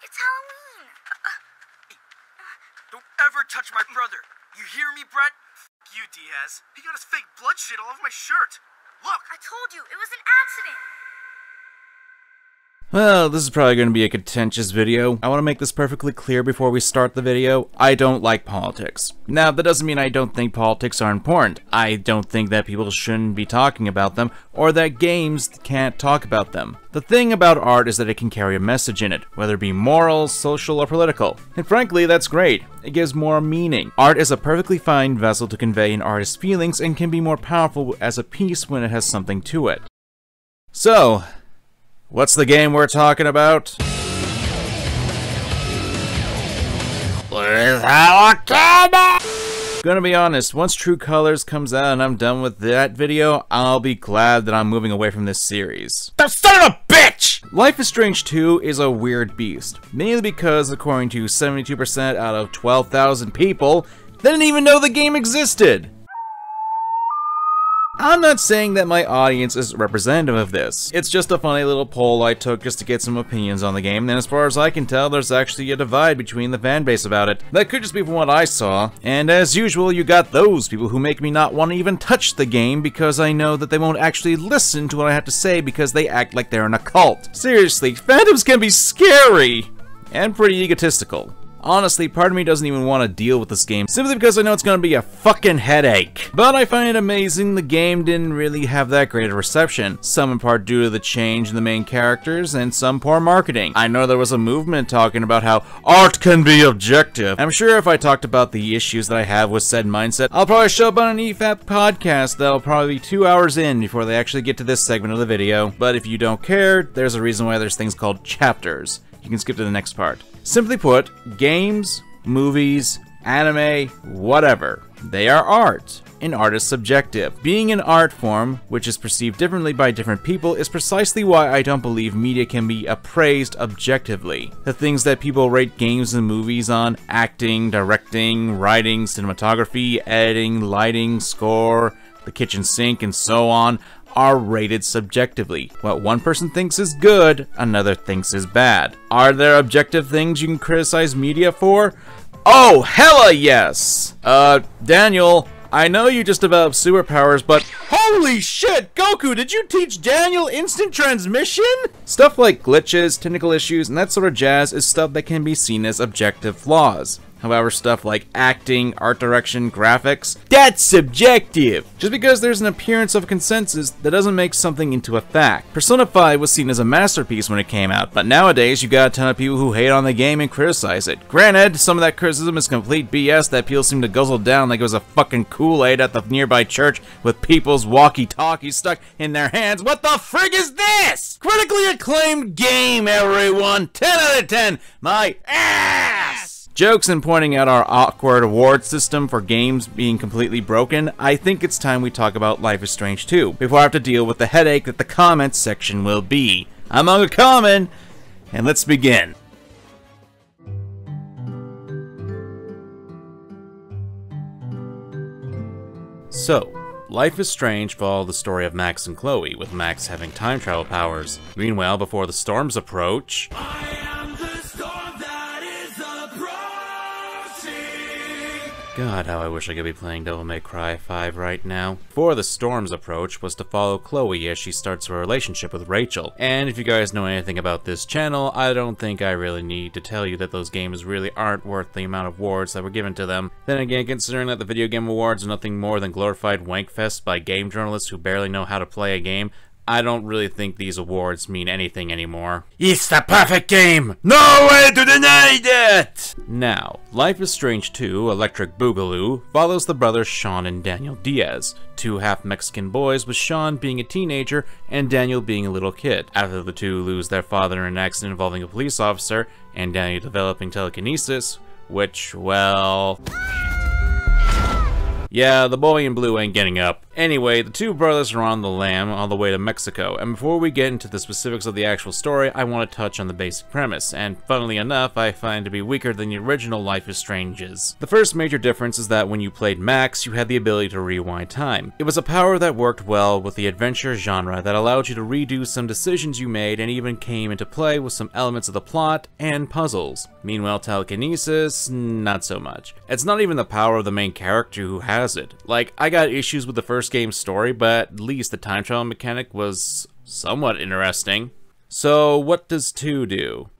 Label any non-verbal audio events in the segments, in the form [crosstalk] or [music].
It's Halloween. Don't ever touch my brother. You hear me, Brett? F you, Diaz. He got his fake blood shit all over my shirt. Look! I told you, it was an accident. Well, this is probably going to be a contentious video. I want to make this perfectly clear before we start the video. I don't like politics. Now, that doesn't mean I don't think politics are important. I don't think that people shouldn't be talking about them, or that games can't talk about them. The thing about art is that it can carry a message in it, whether it be moral, social, or political. And frankly, that's great. It gives more meaning. Art is a perfectly fine vessel to convey an artist's feelings and can be more powerful as a piece when it has something to it. So, What's the game we're talking about? Gonna be honest, once True Colors comes out and I'm done with that video, I'll be glad that I'm moving away from this series. The son of a bitch! Life is Strange 2 is a weird beast, mainly because according to 72% out of 12,000 people, they didn't even know the game existed! I'm not saying that my audience is representative of this. It's just a funny little poll I took just to get some opinions on the game, and as far as I can tell, there's actually a divide between the fanbase about it. That could just be from what I saw, and as usual, you got those people who make me not want to even touch the game because I know that they won't actually listen to what I have to say because they act like they're in a cult. Seriously, fandoms can be scary! And pretty egotistical. Honestly, part of me doesn't even want to deal with this game, simply because I know it's going to be a fucking headache. But I find it amazing the game didn't really have that great a reception, some in part due to the change in the main characters, and some poor marketing. I know there was a movement talking about how art can be objective. I'm sure if I talked about the issues that I have with said mindset, I'll probably show up on an EFAP podcast that'll probably be two hours in before they actually get to this segment of the video. But if you don't care, there's a reason why there's things called chapters. You can skip to the next part. Simply put, games, movies, anime, whatever, they are art. An art is subjective. Being an art form, which is perceived differently by different people, is precisely why I don't believe media can be appraised objectively. The things that people rate games and movies on acting, directing, writing, cinematography, editing, lighting, score, the kitchen sink, and so on are rated subjectively. What one person thinks is good, another thinks is bad. Are there objective things you can criticize media for? Oh, hella yes! Uh, Daniel, I know you just developed superpowers, but holy shit, Goku, did you teach Daniel instant transmission? Stuff like glitches, technical issues, and that sort of jazz is stuff that can be seen as objective flaws. However, stuff like acting, art direction, graphics, that's subjective! Just because there's an appearance of consensus, that doesn't make something into a fact. Persona 5 was seen as a masterpiece when it came out, but nowadays you got a ton of people who hate on the game and criticize it. Granted, some of that criticism is complete BS that people seem to guzzle down like it was a fucking Kool-Aid at the nearby church with people's walkie-talkies stuck in their hands. What the frig is this? Critically acclaimed game, everyone! 10 out of 10! My ass! Jokes and pointing out our awkward award system for games being completely broken, I think it's time we talk about Life is Strange 2, before I have to deal with the headache that the comments section will be. I'm MangaKamen, and let's begin. So, Life is Strange followed the story of Max and Chloe, with Max having time travel powers. Meanwhile, before the storms approach... God, how I wish I could be playing Devil May Cry 5 right now. For the Storm's approach was to follow Chloe as she starts her relationship with Rachel. And if you guys know anything about this channel, I don't think I really need to tell you that those games really aren't worth the amount of awards that were given to them. Then again, considering that the Video Game Awards are nothing more than glorified wankfests by game journalists who barely know how to play a game, I don't really think these awards mean anything anymore. It's the perfect game! No way to deny that! Now, Life is Strange 2 Electric Boogaloo follows the brothers Sean and Daniel Diaz, two half-Mexican boys with Sean being a teenager and Daniel being a little kid. After the two lose their father in an accident involving a police officer, and Daniel developing telekinesis, which, well... Yeah, the boy in blue ain't getting up. Anyway, the two brothers are on the lam on the way to Mexico, and before we get into the specifics of the actual story, I want to touch on the basic premise, and funnily enough, I find to be weaker than the original Life is Strange is. The first major difference is that when you played Max, you had the ability to rewind time. It was a power that worked well with the adventure genre that allowed you to redo some decisions you made and even came into play with some elements of the plot and puzzles. Meanwhile, telekinesis, not so much. It's not even the power of the main character who has it. Like, I got issues with the first game's story, but at least the time travel mechanic was somewhat interesting. So, what does 2 do?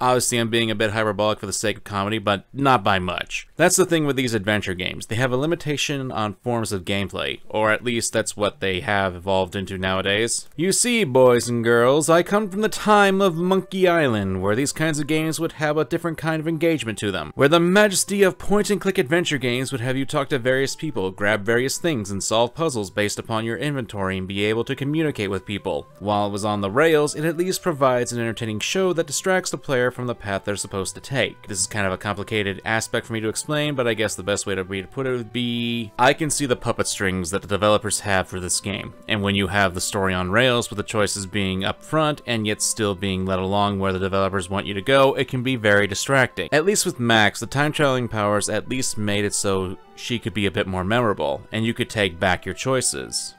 Obviously, I'm being a bit hyperbolic for the sake of comedy, but not by much. That's the thing with these adventure games. They have a limitation on forms of gameplay, or at least that's what they have evolved into nowadays. You see, boys and girls, I come from the time of Monkey Island, where these kinds of games would have a different kind of engagement to them, where the majesty of point-and-click adventure games would have you talk to various people, grab various things, and solve puzzles based upon your inventory and be able to communicate with people. While it was on the rails, it at least provides an entertaining show that distracts the player from the path they're supposed to take. This is kind of a complicated aspect for me to explain, but I guess the best way to, to put it would be I can see the puppet strings that the developers have for this game, and when you have the story on rails with the choices being up front and yet still being led along where the developers want you to go, it can be very distracting. At least with Max, the time traveling powers at least made it so she could be a bit more memorable, and you could take back your choices.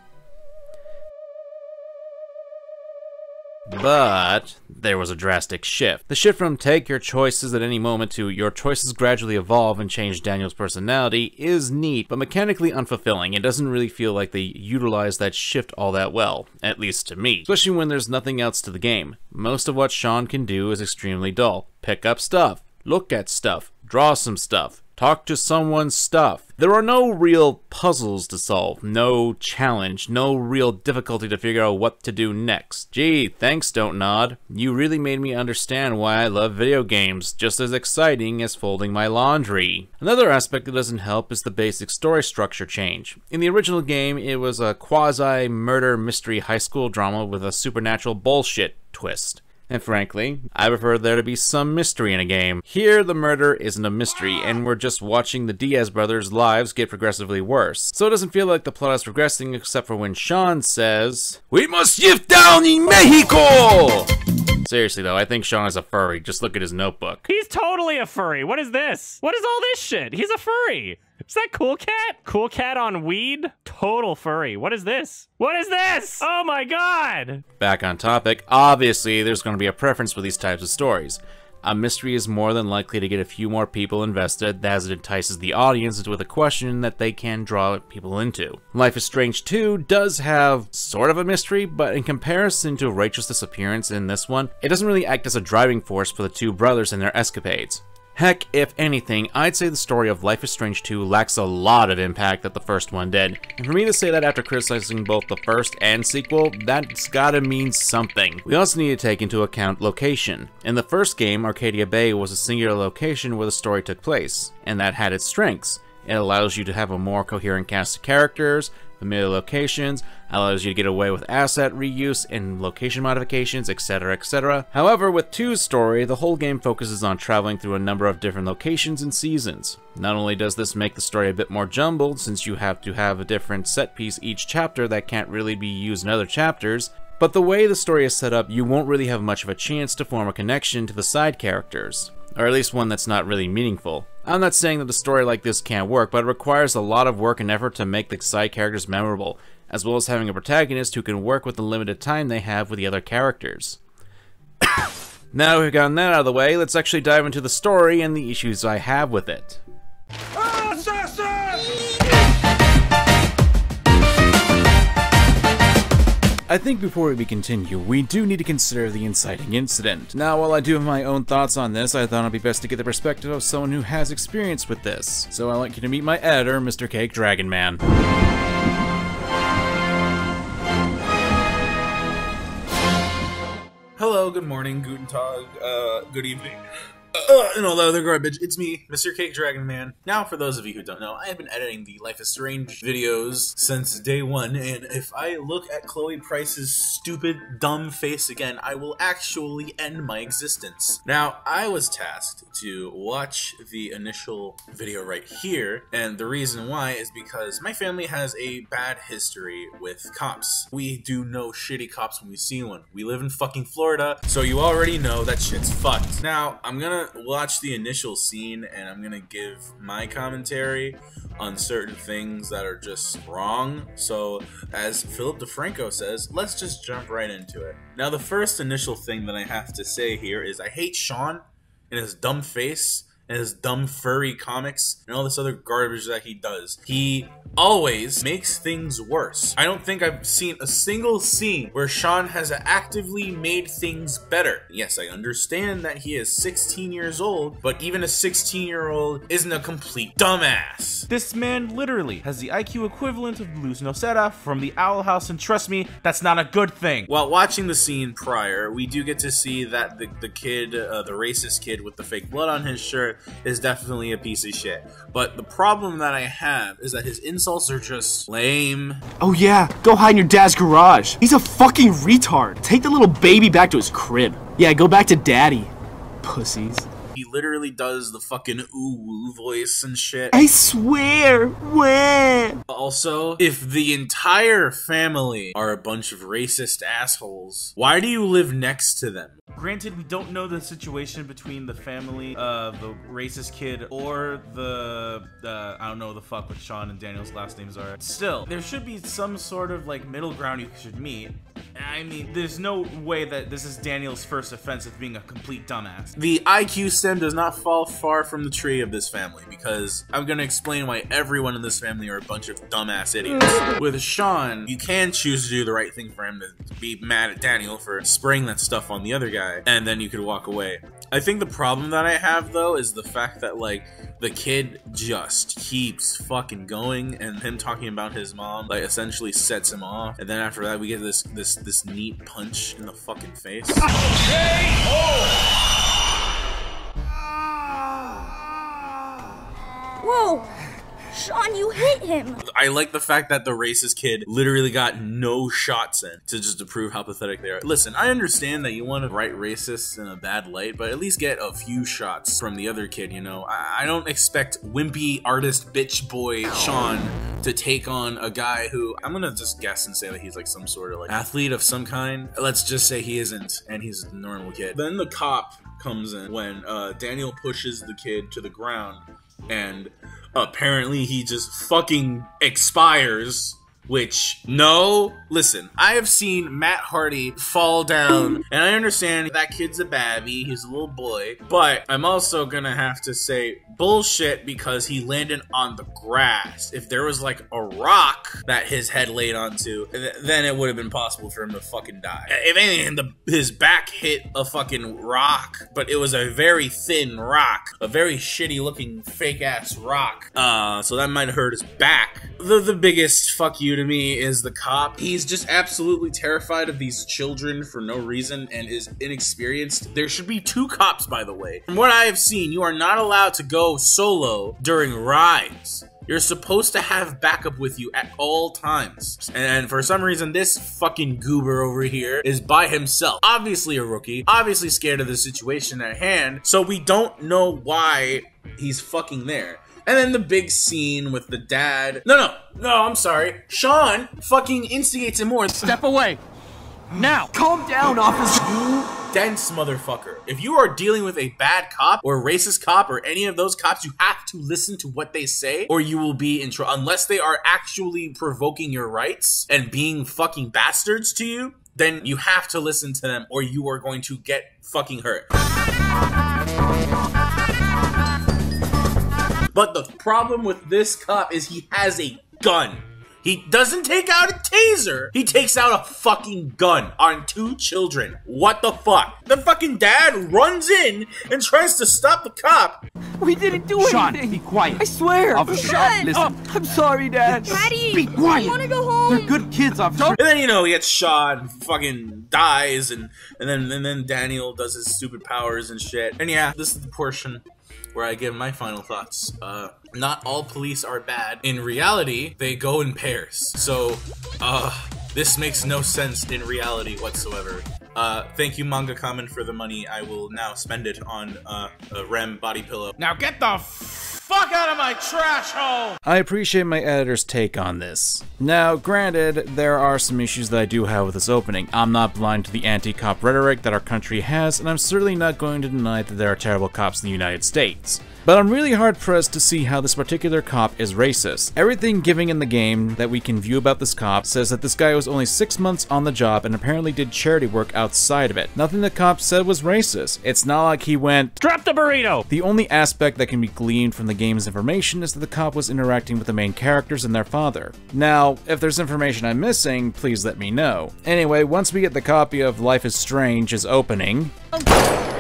But there was a drastic shift. The shift from take your choices at any moment to your choices gradually evolve and change Daniel's personality is neat, but mechanically unfulfilling. It doesn't really feel like they utilize that shift all that well, at least to me. Especially when there's nothing else to the game. Most of what Sean can do is extremely dull. Pick up stuff, look at stuff, draw some stuff, talk to someone's stuff. There are no real puzzles to solve, no challenge, no real difficulty to figure out what to do next. Gee, thanks Don't Nod. You really made me understand why I love video games, just as exciting as folding my laundry. Another aspect that doesn't help is the basic story structure change. In the original game, it was a quasi-murder mystery high school drama with a supernatural bullshit twist. And frankly, I prefer there to be some mystery in a game. Here, the murder isn't a mystery, and we're just watching the Diaz brothers' lives get progressively worse. So it doesn't feel like the plot is progressing except for when Sean says, We must shift down in Mexico! Seriously though, I think Sean is a furry. Just look at his notebook. He's totally a furry. What is this? What is all this shit? He's a furry. Is that Cool Cat? Cool Cat on weed? Total furry. What is this? What is this? Oh my god! Back on topic, obviously there's going to be a preference for these types of stories. A mystery is more than likely to get a few more people invested as it entices the audience with a question that they can draw people into. Life is Strange 2 does have sort of a mystery, but in comparison to Rachel's disappearance in this one, it doesn't really act as a driving force for the two brothers and their escapades. Heck, if anything, I'd say the story of Life is Strange 2 lacks a lot of impact that the first one did. And for me to say that after criticizing both the first and sequel, that's gotta mean something. We also need to take into account location. In the first game, Arcadia Bay was a singular location where the story took place, and that had its strengths. It allows you to have a more coherent cast of characters, familiar locations, allows you to get away with asset reuse and location modifications, etc, etc. However, with 2's story, the whole game focuses on traveling through a number of different locations and seasons. Not only does this make the story a bit more jumbled, since you have to have a different set piece each chapter that can't really be used in other chapters, but the way the story is set up, you won't really have much of a chance to form a connection to the side characters or at least one that's not really meaningful. I'm not saying that a story like this can't work, but it requires a lot of work and effort to make the side characters memorable, as well as having a protagonist who can work with the limited time they have with the other characters. [coughs] now we've gotten that out of the way, let's actually dive into the story and the issues I have with it. I think before we continue, we do need to consider the inciting incident. Now, while I do have my own thoughts on this, I thought it'd be best to get the perspective of someone who has experience with this. So I'd like you to meet my editor, Mr. Cake Dragon Man. Hello, good morning, guten tag, uh, good evening. Uh, and all the other garbage. It's me, Mr. Cake Dragon Man. Now, for those of you who don't know, I have been editing the Life is Strange videos since day one, and if I look at Chloe Price's stupid, dumb face again, I will actually end my existence. Now, I was tasked to watch the initial video right here, and the reason why is because my family has a bad history with cops. We do know shitty cops when we see one. We live in fucking Florida, so you already know that shit's fucked. Now, I'm gonna watch the initial scene and I'm gonna give my commentary on certain things that are just wrong. So, as Philip DeFranco says, let's just jump right into it. Now, the first initial thing that I have to say here is I hate Sean and his dumb face and his dumb furry comics and all this other garbage that he does. He always makes things worse. I don't think I've seen a single scene where Sean has actively made things better. Yes, I understand that he is 16 years old, but even a 16 year old isn't a complete dumbass. This man literally has the IQ equivalent of Luz Noceda from the Owl House, and trust me, that's not a good thing. While watching the scene prior, we do get to see that the, the kid, uh, the racist kid with the fake blood on his shirt, is definitely a piece of shit. But the problem that I have is that his insults are just lame. Oh yeah, go hide in your dad's garage. He's a fucking retard. Take the little baby back to his crib. Yeah, go back to daddy. Pussies. He literally does the fucking ooh woo voice and shit. I swear, when? Also, if the entire family are a bunch of racist assholes, why do you live next to them? Granted, we don't know the situation between the family of the racist kid or the, uh, I don't know the fuck what Sean and Daniel's last names are. Still, there should be some sort of like middle ground you should meet. I mean, there's no way that this is Daniel's first offense of being a complete dumbass. The IQ stem does not fall far from the tree of this family because I'm gonna explain why everyone in this family are a bunch of dumbass idiots. With Sean, you can choose to do the right thing for him to be mad at Daniel for spraying that stuff on the other guy, and then you could walk away. I think the problem that I have though is the fact that like the kid just keeps fucking going, and him talking about his mom like essentially sets him off, and then after that we get this this this neat punch in the fucking face. Whoa! Sean, you hit him! I like the fact that the racist kid literally got no shots in to just to prove how pathetic they are. Listen, I understand that you want to write racists in a bad light, but at least get a few shots from the other kid, you know? I, I don't expect wimpy artist bitch boy Sean to take on a guy who I'm gonna just guess and say that he's like some sort of like athlete of some kind. Let's just say he isn't, and he's a normal kid. Then the cop comes in when uh, Daniel pushes the kid to the ground and apparently he just fucking expires. Which, no, listen, I have seen Matt Hardy fall down, and I understand that kid's a babby, he's a little boy, but I'm also gonna have to say bullshit because he landed on the grass. If there was like a rock that his head laid onto, th- then it would have been possible for him to fucking die. If anything, the, his back hit a fucking rock, but it was a very thin rock, a very shitty looking fake ass rock. Uh, so that might have hurt his back. The, the biggest fuck you to me is the cop. He's just absolutely terrified of these children for no reason and is inexperienced. There should be two cops, by the way. From what I have seen, you are not allowed to go solo during rides. You're supposed to have backup with you at all times. And for some reason, this fucking goober over here is by himself. Obviously a rookie, obviously scared of the situation at hand, so we don't know why he's fucking there. And then the big scene with the dad. No, no, no, I'm sorry. Sean fucking instigates him more. Step away. Now. Calm down, officer. You dense motherfucker. If you are dealing with a bad cop or racist cop or any of those cops, you have to listen to what they say or you will be in trouble. Unless they are actually provoking your rights and being fucking bastards to you, then you have to listen to them or you are going to get fucking hurt. But the problem with this cop is he has a gun. He doesn't take out a taser. He takes out a fucking gun on two children. What the fuck? The fucking dad runs in and tries to stop the cop. We didn't do Sean, anything. be quiet. I swear. Officer, Sean! listen. Oh, I'm sorry, Dad. Daddy, Be quiet. I want to go home. They're good kids, officer. And then you know he gets shot and fucking dies and and then and then Daniel does his stupid powers and shit. And yeah, this is the portion where I give my final thoughts. Uh not all police are bad. In reality, they go in pairs. So uh this makes no sense in reality whatsoever. Uh, thank you, MangaKamen, for the money. I will now spend it on uh, a REM body pillow. Now get the fuck out of my trash hole! I appreciate my editor's take on this. Now, granted, there are some issues that I do have with this opening. I'm not blind to the anti-cop rhetoric that our country has, and I'm certainly not going to deny that there are terrible cops in the United States. But I'm really hard pressed to see how this particular cop is racist. Everything giving in the game that we can view about this cop says that this guy was only six months on the job and apparently did charity work outside of it. Nothing the cop said was racist. It's not like he went, Drop the burrito! the only aspect that can be gleaned from the game's information is that the cop was interacting with the main characters and their father. Now, if there's information I'm missing, please let me know. Anyway, once we get the copy of Life is Strange is opening, oh,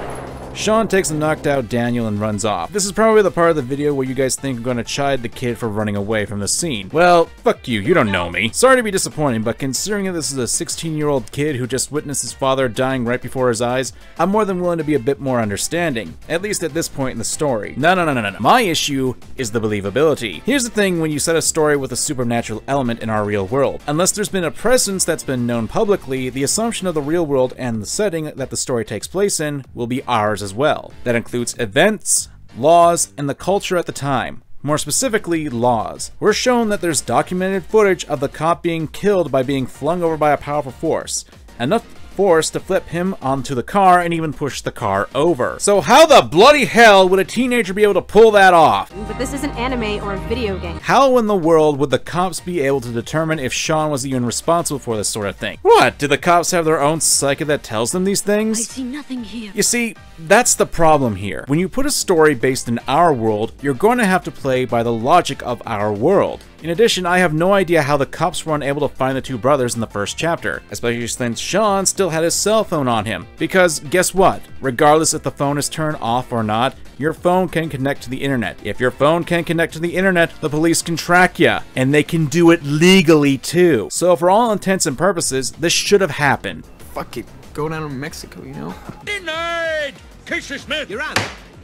Sean takes the knocked out Daniel and runs off. This is probably the part of the video where you guys think I'm gonna chide the kid for running away from the scene. Well, fuck you, you don't know me. Sorry to be disappointing, but considering that this is a 16 year old kid who just witnessed his father dying right before his eyes, I'm more than willing to be a bit more understanding, at least at this point in the story. No, no, no, no, no. My issue is the believability. Here's the thing when you set a story with a supernatural element in our real world. Unless there's been a presence that's been known publicly, the assumption of the real world and the setting that the story takes place in will be ours as well. That includes events, laws, and the culture at the time. More specifically, laws. We're shown that there's documented footage of the cop being killed by being flung over by a powerful force. Enough force to flip him onto the car and even push the car over. So how the bloody hell would a teenager be able to pull that off? But this isn't anime or a video game. How in the world would the cops be able to determine if Sean was even responsible for this sort of thing? What? Do the cops have their own psyche that tells them these things? I see nothing here. You see, that's the problem here. When you put a story based in our world, you're going to have to play by the logic of our world. In addition, I have no idea how the cops were unable to find the two brothers in the first chapter, especially since Sean still had his cell phone on him. Because guess what? Regardless if the phone is turned off or not, your phone can connect to the internet. If your phone can connect to the internet, the police can track you, and they can do it legally too. So for all intents and purposes, this should have happened. Fuck it. Go down to Mexico, you know? Denied! Casey Smith! Your Honor,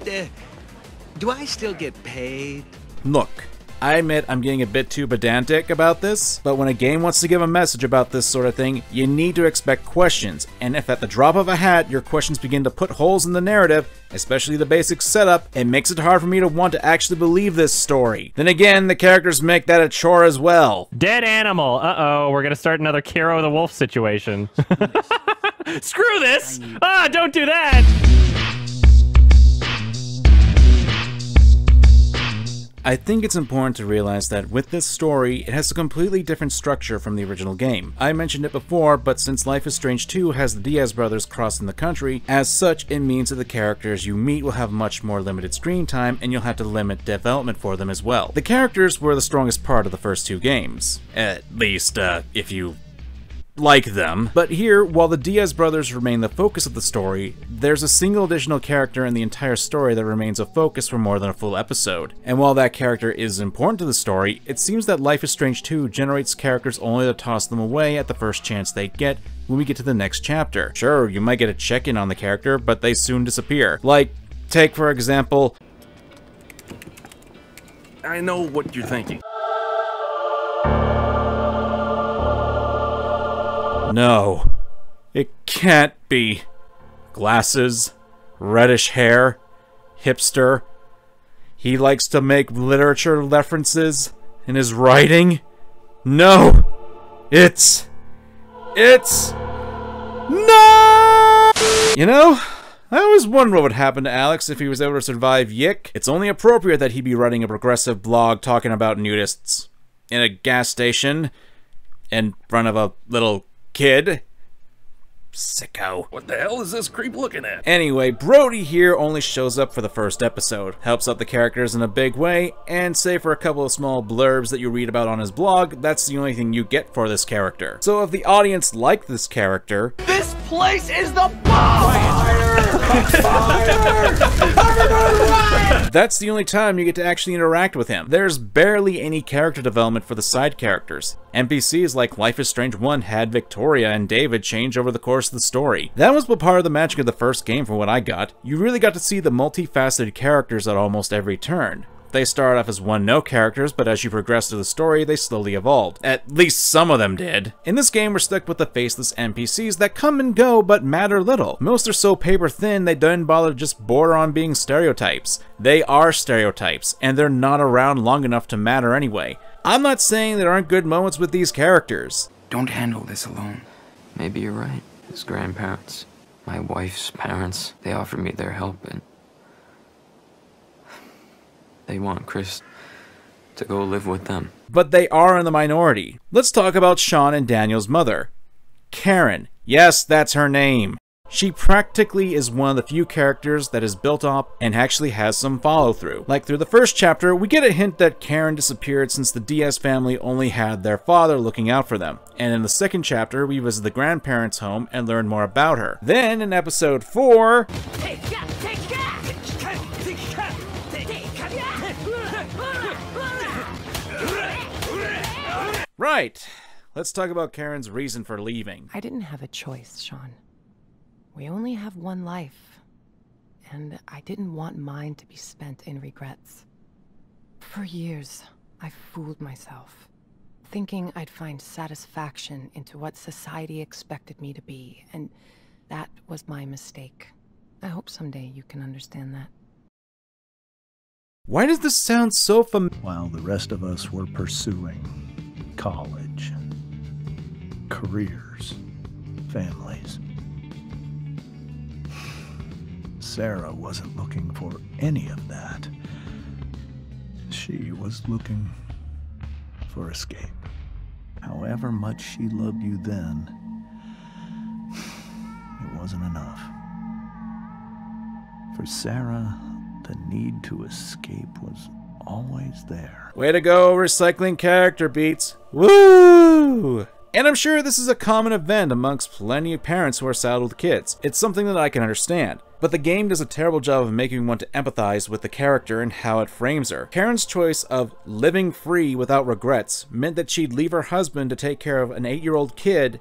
uh, do I still get paid? Look, I admit I'm getting a bit too pedantic about this, but when a game wants to give a message about this sort of thing, you need to expect questions, and if at the drop of a hat your questions begin to put holes in the narrative, especially the basic setup, it makes it hard for me to want to actually believe this story. Then again, the characters make that a chore as well. Dead animal. Uh oh, we're gonna start another Kero the Wolf situation. [laughs] Screw this! Ah, don't do that! I think it's important to realize that with this story, it has a completely different structure from the original game. I mentioned it before, but since Life is Strange 2 has the Diaz brothers crossing the country, as such, it means that the characters you meet will have much more limited screen time, and you'll have to limit development for them as well. The characters were the strongest part of the first two games. At least, uh, if you like them. But here, while the Diaz brothers remain the focus of the story, there's a single additional character in the entire story that remains a focus for more than a full episode. And while that character is important to the story, it seems that Life is Strange 2 generates characters only to toss them away at the first chance they get when we get to the next chapter. Sure, you might get a check-in on the character, but they soon disappear. Like, take for example, I know what you're thinking. No. It can't be. Glasses, reddish hair, hipster. He likes to make literature references in his writing. No! It's. It's. No! You know, I always wondered what would happen to Alex if he was able to survive YiiK. It's only appropriate that he be writing a progressive blog talking about nudists. In a gas station, in front of a little kid. Sicko. What the hell is this creep looking at? Anyway, Brody here only shows up for the first episode, helps out the characters in a big way, and save for a couple of small blurbs that you read about on his blog, that's the only thing you get for this character. So if the audience like this character, This place is the bomb! That's the only time you get to actually interact with him. There's barely any character development for the side characters. NPCs like Life is Strange 1 had Victoria and David change over the course of the story. That was what part of the magic of the first game from what I got. You really got to see the multifaceted characters at almost every turn. They started off as one-note characters, but as you progress through the story, they slowly evolved. At least some of them did. In this game, we're stuck with the faceless NPCs that come and go but matter little. Most are so paper-thin they don't bother just border on being stereotypes. They are stereotypes, and they're not around long enough to matter anyway. I'm not saying there aren't good moments with these characters. Don't handle this alone. Maybe you're right. His grandparents, my wife's parents, they offered me their help and they want Chris to go live with them. But they are in the minority. Let's talk about Sean and Daniel's mother. Karen. Yes, that's her name. She practically is one of the few characters that is built up and actually has some follow through. Like through the first chapter, we get a hint that Karen disappeared since the Diaz family only had their father looking out for them. And in the second chapter, we visit the grandparents' home and learn more about her. Then in episode 4, right, let's talk about Karen's reason for leaving. I didn't have a choice, Sean. We only have one life, and I didn't want mine to be spent in regrets. For years, I fooled myself, thinking I'd find satisfaction into what society expected me to be, and that was my mistake. I hope someday you can understand that. Why does this sound so familiar? While the rest of us were pursuing college, careers, families. Sarah wasn't looking for any of that. She was looking for escape. However much she loved you then, it wasn't enough. For Sarah, the need to escape was always there. Way to go, recycling character beats. Woo! And I'm sure this is a common event amongst plenty of parents who are saddled with kids. It's something that I can understand. But the game does a terrible job of making want to empathize with the character and how it frames her. Karen's choice of living free without regrets meant that she'd leave her husband to take care of an 8-year-old kid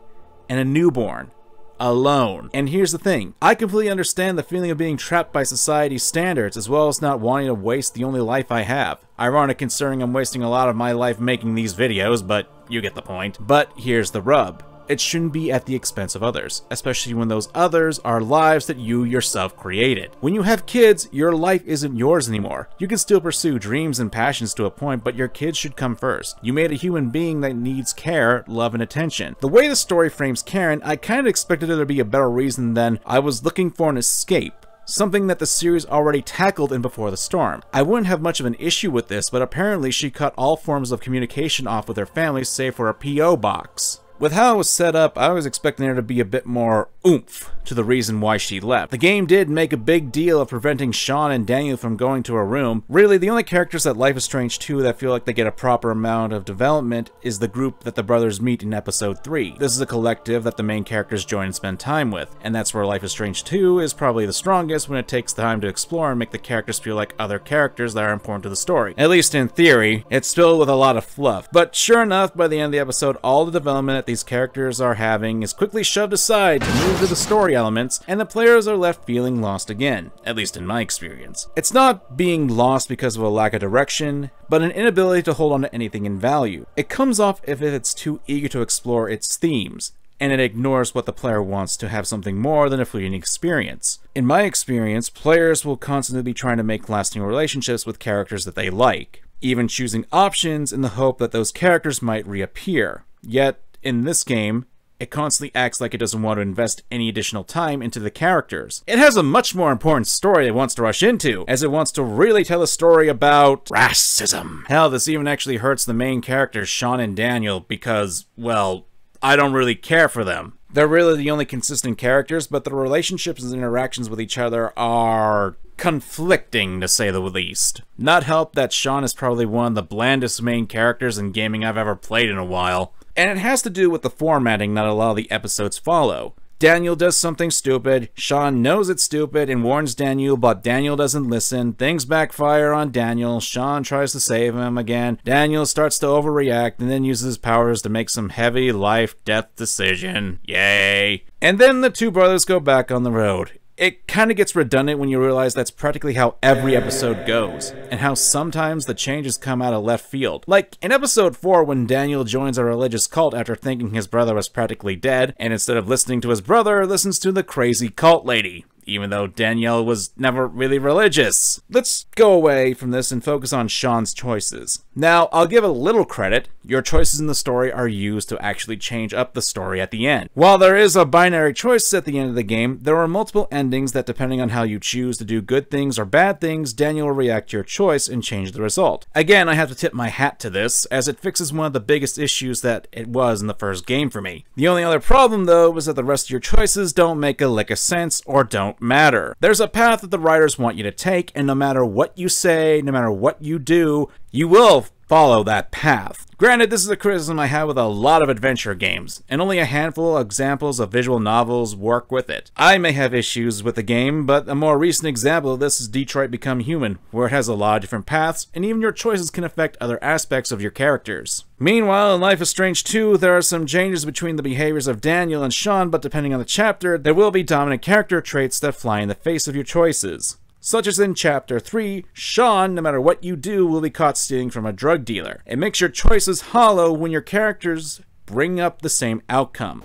and a newborn alone. And here's the thing, I completely understand the feeling of being trapped by society's standards as well as not wanting to waste the only life I have. Ironic considering I'm wasting a lot of my life making these videos, but you get the point. But here's the rub. It shouldn't be at the expense of others, especially when those others are lives that you yourself created. When you have kids, your life isn't yours anymore. You can still pursue dreams and passions to a point, but your kids should come first. You made a human being that needs care, love, and attention. The way the story frames Karen, I kinda expected there to be a better reason than I was looking for an escape something that the series already tackled in Before the Storm. I wouldn't have much of an issue with this, but apparently she cut all forms of communication off with her family save for a P.O. box. With how it was set up, I was expecting there to be a bit more oomph to the reason why she left. The game did make a big deal of preventing Sean and Daniel from going to her room. Really, the only characters that Life is Strange 2 that feel like they get a proper amount of development is the group that the brothers meet in episode 3. This is a collective that the main characters join and spend time with, and that's where Life is Strange 2 is probably the strongest when it takes time to explore and make the characters feel like other characters that are important to the story. At least in theory, it's filled with a lot of fluff. But sure enough, by the end of the episode, all the development that these characters are having is quickly shoved aside to move to the story elements, and the players are left feeling lost again, at least in my experience. It's not being lost because of a lack of direction, but an inability to hold on to anything in value. It comes off if it's too eager to explore its themes, and it ignores what the player wants to have something more than a fleeting experience. In my experience, players will constantly be trying to make lasting relationships with characters that they like, even choosing options in the hope that those characters might reappear. Yet, in this game, it constantly acts like it doesn't want to invest any additional time into the characters. It has a much more important story it wants to rush into, as it wants to really tell a story about racism. Hell, this even actually hurts the main characters, Sean and Daniel, because, well, I don't really care for them. They're really the only consistent characters, but the relationships and interactions with each other are conflicting to say the least. Not help that Sean is probably one of the blandest main characters in gaming I've ever played in a while. And it has to do with the formatting that a lot of the episodes follow. Daniel does something stupid, Sean knows it's stupid and warns Daniel, but Daniel doesn't listen. Things backfire on Daniel, Sean tries to save him again. Daniel starts to overreact and then uses his powers to make some heavy life death decision. Yay. And then the two brothers go back on the road it kind of gets redundant when you realize that's practically how every episode goes, and how sometimes the changes come out of left field. Like in episode 4, when Daniel joins a religious cult after thinking his brother was practically dead, and instead of listening to his brother, listens to the crazy cult lady even though Danielle was never really religious. Let's go away from this and focus on Sean's choices. Now, I'll give a little credit. Your choices in the story are used to actually change up the story at the end. While there is a binary choice at the end of the game, there are multiple endings that depending on how you choose to do good things or bad things, Daniel will react to your choice and change the result. Again, I have to tip my hat to this, as it fixes one of the biggest issues that it was in the first game for me. The only other problem though was that the rest of your choices don't make a lick of sense or don't don't matter. There's a path that the writers want you to take, and no matter what you say, no matter what you do, you will follow that path. Granted, this is a criticism I have with a lot of adventure games, and only a handful of examples of visual novels work with it. I may have issues with the game, but a more recent example of this is Detroit Become Human, where it has a lot of different paths, and even your choices can affect other aspects of your characters. Meanwhile, in Life is Strange 2, there are some changes between the behaviors of Daniel and Sean, but depending on the chapter, there will be dominant character traits that fly in the face of your choices such as in Chapter 3, Sean, no matter what you do, will be caught stealing from a drug dealer. It makes your choices hollow when your characters bring up the same outcome.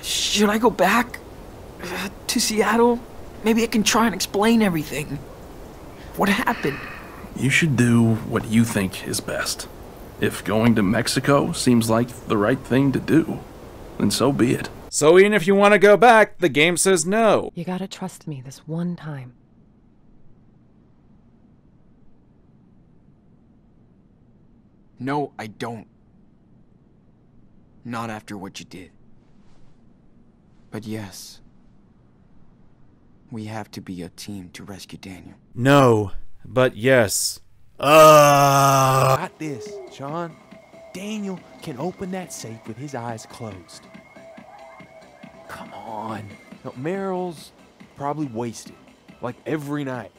Should I go back uh, to Seattle? Maybe I can try and explain everything. What happened? You should do what you think is best. If going to Mexico seems like the right thing to do, then so be it. So even if you want to go back, the game says no. You gotta trust me this one time. No, I don't. Not after what you did. But yes, we have to be a team to rescue Daniel. No, but yes. Uh. Got this, Sean. Daniel can open that safe with his eyes closed. Come on. No, Merrill's probably wasted, like every night.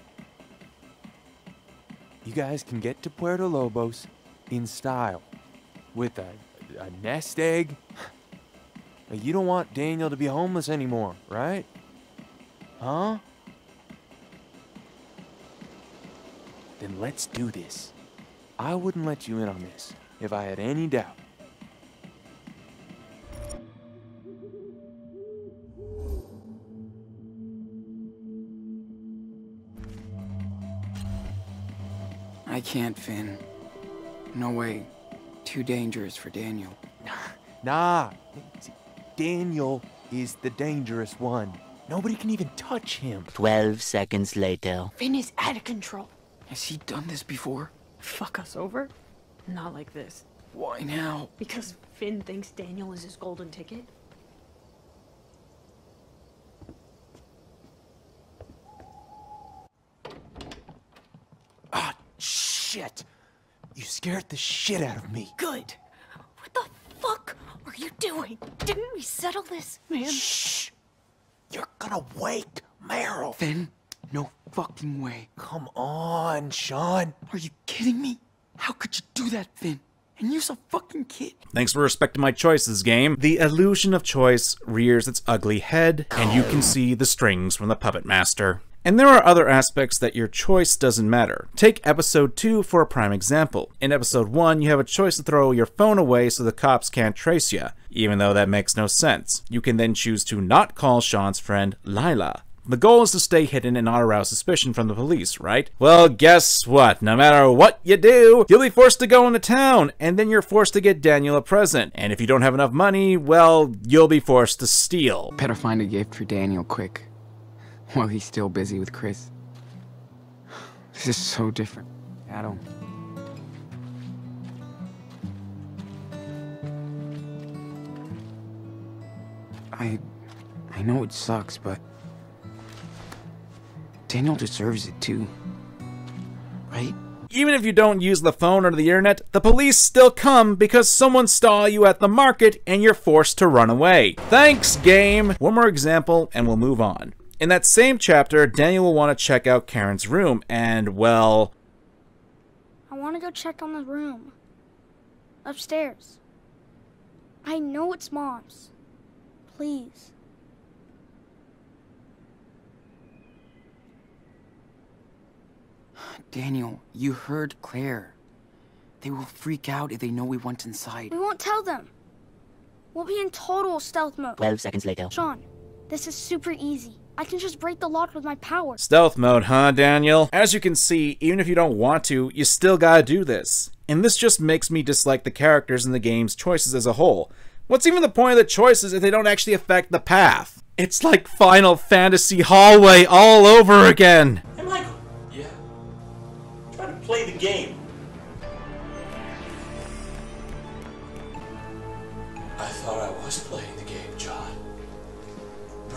You guys can get to Puerto Lobos in style with a, a nest egg. [sighs] You don't want Daniel to be homeless anymore, right? Huh? Then let's do this. I wouldn't let you in on this if I had any doubt. I can't, Finn. No way. Too dangerous for Daniel. [laughs] Nah. Daniel is the dangerous one. Nobody can even touch him. Twelve seconds later. Finn is out of control. Has he done this before? Fuck us over? Not like this. Why now? Because Finn thinks Daniel is his golden ticket? Ah, shit! You scared the shit out of me. Good. What the fuck are you doing? Didn't we settle this, man? Shh! You're gonna wake Merrill. Finn, no fucking way. Come on, Sean. Are you kidding me? How could you do that, Finn? And you're a fucking kid. Thanks for respecting my choices, game. The illusion of choice rears its ugly head, and you can see the strings from the puppet master. And there are other aspects that your choice doesn't matter. Take episode 2 for a prime example. In episode 1, you have a choice to throw your phone away so the cops can't trace you, even though that makes no sense. You can then choose to not call Sean's friend Lyla. The goal is to stay hidden and not arouse suspicion from the police, right? Well, guess what? No matter what you do, you'll be forced to go into town, and then you're forced to get Daniel a present. And if you don't have enough money, well, you'll be forced to steal. Better find a gift for Daniel quick. While he's still busy with Chris. This is so different. Don't... I. I know it sucks, but. Daniel deserves it too. Right? Even if you don't use the phone or the internet, the police still come because someone saw you at the market and you're forced to run away. Thanks, game! One more example and we'll move on. In that same chapter, Daniel will want to check out Karen's room, and, well... I want to go check on the room. Upstairs. I know it's Mom's. Please. [sighs] Daniel, you heard Claire. They will freak out if they know we went inside. We won't tell them. We'll be in total stealth mode. 12 seconds later. Sean, this is super easy. I can just break the lock with my power. Stealth mode, huh, Daniel? As you can see, even if you don't want to, you still gotta do this. And this just makes me dislike the characters in the game's choices as a whole. What's even the point of the choices if they don't actually affect the path? It's like Final Fantasy Hallway all over again! Hey, Michael. Yeah? Try to play the game. I thought I was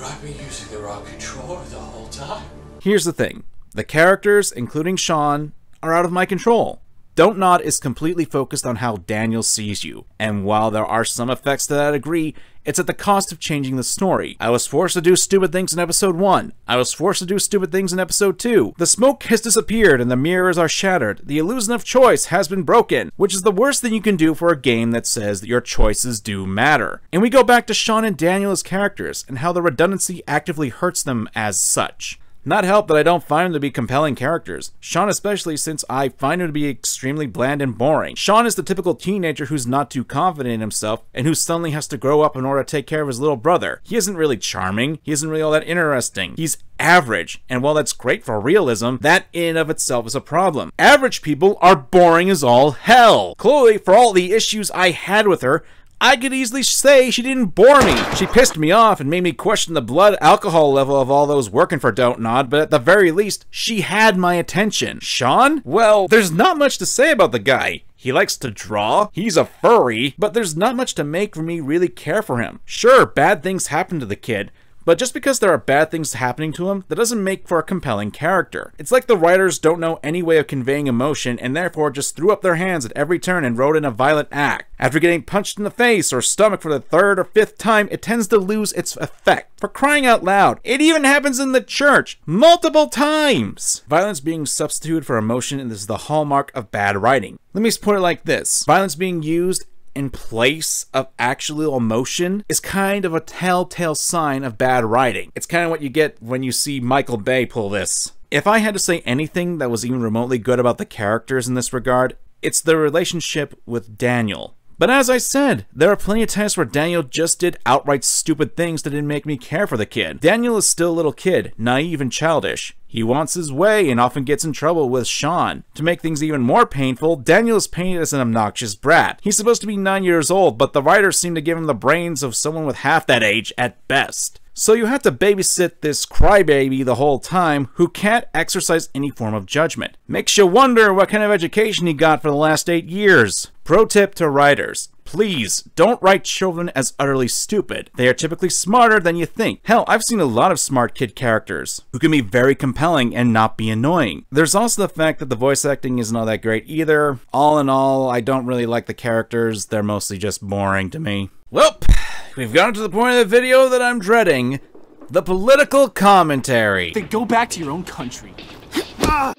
But I've been using the wrong controller the whole time. Here's the thing. The characters, including Sean, are out of my control. Don't Nod is completely focused on how Daniel sees you, and while there are some effects to that degree, it's at the cost of changing the story. I was forced to do stupid things in episode 1. I was forced to do stupid things in episode 2. The smoke has disappeared and the mirrors are shattered. The illusion of choice has been broken, which is the worst thing you can do for a game that says that your choices do matter. And we go back to Sean and Daniel as characters, and how the redundancy actively hurts them as such. Not help that I don't find them to be compelling characters. Sean especially since I find him to be extremely bland and boring. Sean is the typical teenager who's not too confident in himself and who suddenly has to grow up in order to take care of his little brother. He isn't really charming, he isn't really all that interesting. He's average, and while that's great for realism, that in of itself is a problem. Average people are boring as all hell. Chloe, for all the issues I had with her, I could easily say she didn't bore me. She pissed me off and made me question the blood alcohol level of all those working for Don't Nod, but at the very least, she had my attention. Sean? Well, there's not much to say about the guy. He likes to draw, he's a furry, but there's not much to make me really care for him. Sure, bad things happen to the kid, but just because there are bad things happening to him, that doesn't make for a compelling character. It's like the writers don't know any way of conveying emotion and therefore just threw up their hands at every turn and wrote in a violent act. After getting punched in the face or stomach for the third or fifth time, it tends to lose its effect. For crying out loud, it even happens in the church multiple times! Violence being substituted for emotion and this is the hallmark of bad writing. Let me put it like this. Violence being used in place of actual emotion is kind of a telltale sign of bad writing. It's kind of what you get when you see Michael Bay pull this. If I had to say anything that was even remotely good about the characters in this regard, it's the relationship with Daniel. But as I said, there are plenty of times where Daniel just did outright stupid things that didn't make me care for the kid. Daniel is still a little kid, naive and childish. He wants his way and often gets in trouble with Sean. To make things even more painful, Daniel is painted as an obnoxious brat. He's supposed to be 9 years old, but the writers seem to give him the brains of someone with half that age at best. So you have to babysit this crybaby the whole time who can't exercise any form of judgment. Makes you wonder what kind of education he got for the last 8 years. Pro tip to writers. Please, don't write children as utterly stupid. They are typically smarter than you think. Hell, I've seen a lot of smart kid characters who can be very compelling and not be annoying. There's also the fact that the voice acting isn't all that great either. All in all, I don't really like the characters. They're mostly just boring to me. Well, we've gotten to the point of the video that I'm dreading. The political commentary. Then go back to your own country. I'm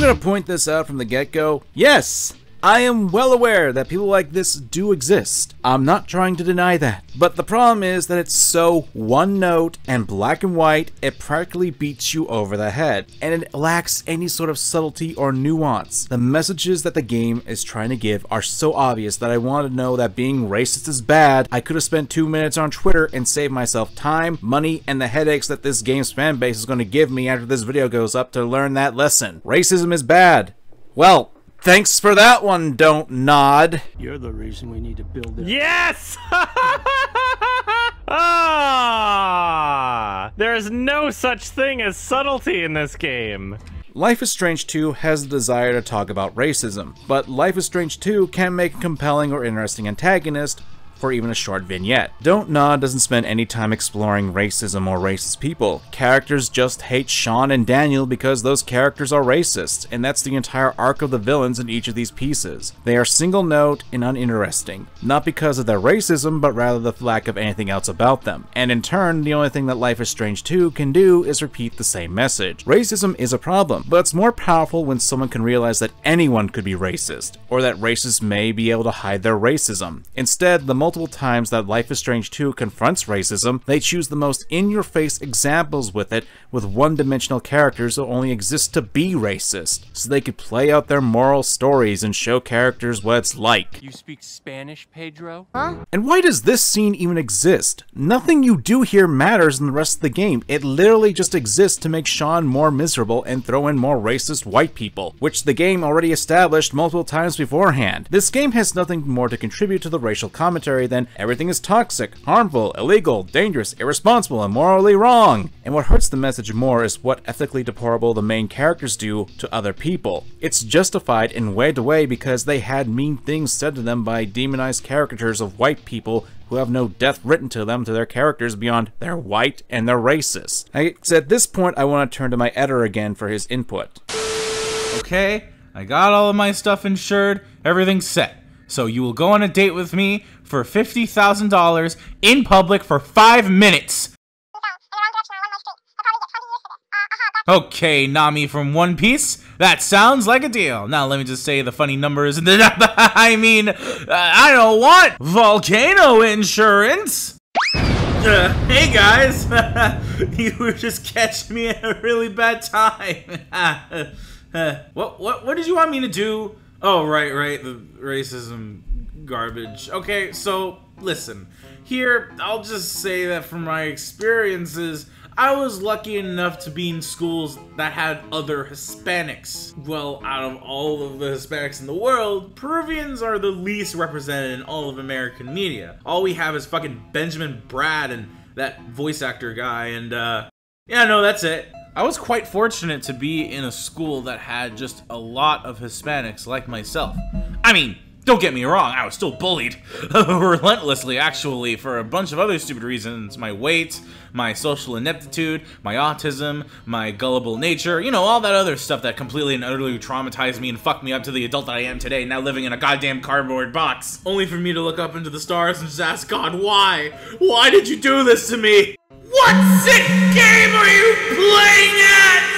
gonna point this out from the get-go. Yes, I am well aware that people like this do exist. I'm not trying to deny that. But the problem is that it's so one note and black and white, it practically beats you over the head. And it lacks any sort of subtlety or nuance. The messages that the game is trying to give are so obvious that I want to know that being racist is bad. I could have spent two minutes on Twitter and saved myself time, money, and the headaches that this game's fan base is going to give me after this video goes up to learn that lesson. Racism is bad. Well, Thanks for that one, Don't Nod. You're the reason we need to build it. Yes! [laughs] ah! There is no such thing as subtlety in this game. Life is Strange 2 has the desire to talk about racism, but Life is Strange 2 can't make a compelling or interesting antagonist even a short vignette. Don't Nod doesn't spend any time exploring racism or racist people. Characters just hate Sean and Daniel because those characters are racist, and that's the entire arc of the villains in each of these pieces. They are single note and uninteresting, not because of their racism, but rather the lack of anything else about them. And in turn, the only thing that Life is Strange 2 can do is repeat the same message. Racism is a problem, but it's more powerful when someone can realize that anyone could be racist, or that racists may be able to hide their racism. Instead, the multiple times that Life is Strange 2 confronts racism, they choose the most in-your-face examples with it with one-dimensional characters that only exist to be racist, so they could play out their moral stories and show characters what it's like. You speak Spanish, Pedro? Huh? And why does this scene even exist? Nothing you do here matters in the rest of the game. It literally just exists to make Sean more miserable and throw in more racist white people, which the game already established multiple times beforehand. This game has nothing more to contribute to the racial commentary then everything is toxic, harmful, illegal, dangerous, irresponsible, and morally wrong. And what hurts the message more is what ethically deplorable the main characters do to other people. It's justified in way to way because they had mean things said to them by demonized caricatures of white people who have no death written to them to their characters beyond they're white and they're racist. I, at this point, I want to turn to my editor again for his input. Okay, I got all of my stuff insured, everything's set. So you will go on a date with me for $50,000 in public for five minutes. Okay, Nami from One Piece. That sounds like a deal. Now let me just say the funny numbers. [laughs] I mean, uh, I don't want volcano insurance. Uh, [laughs] hey guys, [laughs] you were just catching me at a really bad time. what what what did you want me to do? Oh right right the racism garbage. Okay, so listen. Here, I'll just say that from my experiences, I was lucky enough to be in schools that had other Hispanics. Well, out of all of the Hispanics in the world, Peruvians are the least represented in all of American media. All we have is fucking Benjamin Bratt and that voice actor guy, and uh, yeah, no, that's it. I was quite fortunate to be in a school that had just a lot of Hispanics like myself. I mean, don't get me wrong, I was still bullied [laughs] relentlessly, actually, for a bunch of other stupid reasons. My weight, my social ineptitude, my autism, my gullible nature, you know, all that other stuff that completely and utterly traumatized me and fucked me up to the adult that I am today, now living in a goddamn cardboard box. Only for me to look up into the stars and just ask God, why? Why did you do this to me? What sick game are you playing at?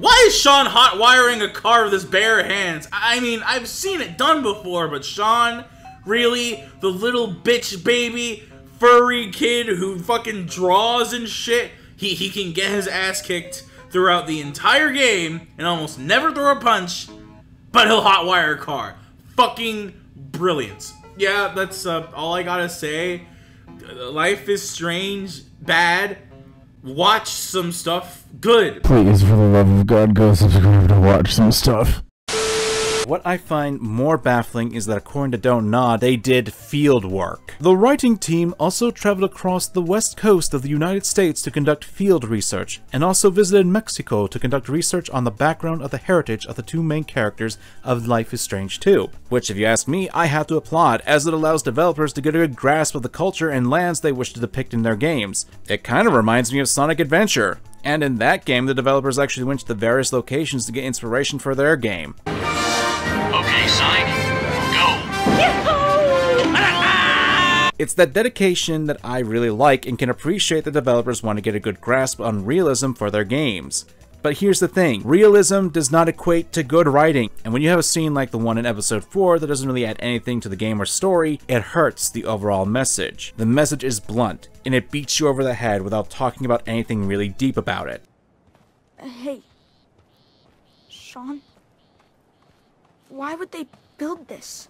Why is Sean hot wiring a car with his bare hands? I mean, I've seen it done before, but Sean, really? The little bitch baby furry kid who fucking draws and shit? He, he can get his ass kicked throughout the entire game and almost never throw a punch, but he'll hotwire a car. Fucking brilliant. Yeah, that's uh, all I gotta say. Life is strange, bad. Watch some stuff good. Please, for the love of God, go subscribe to watch some stuff. What I find more baffling is that according to Don't they did field work. The writing team also traveled across the west coast of the United States to conduct field research, and also visited Mexico to conduct research on the background of the heritage of the two main characters of Life is Strange 2. Which, if you ask me, I have to applaud, as it allows developers to get a good grasp of the culture and lands they wish to depict in their games. It kind of reminds me of Sonic Adventure. And in that game, the developers actually went to the various locations to get inspiration for their game. Okay, Psych, go. It's that dedication that I really like and can appreciate that developers want to get a good grasp on realism for their games. But here's the thing, realism does not equate to good writing, and when you have a scene like the one in episode 4 that doesn't really add anything to the game or story, it hurts the overall message. The message is blunt, and it beats you over the head without talking about anything really deep about it. Hey, Sean? Why would they build this?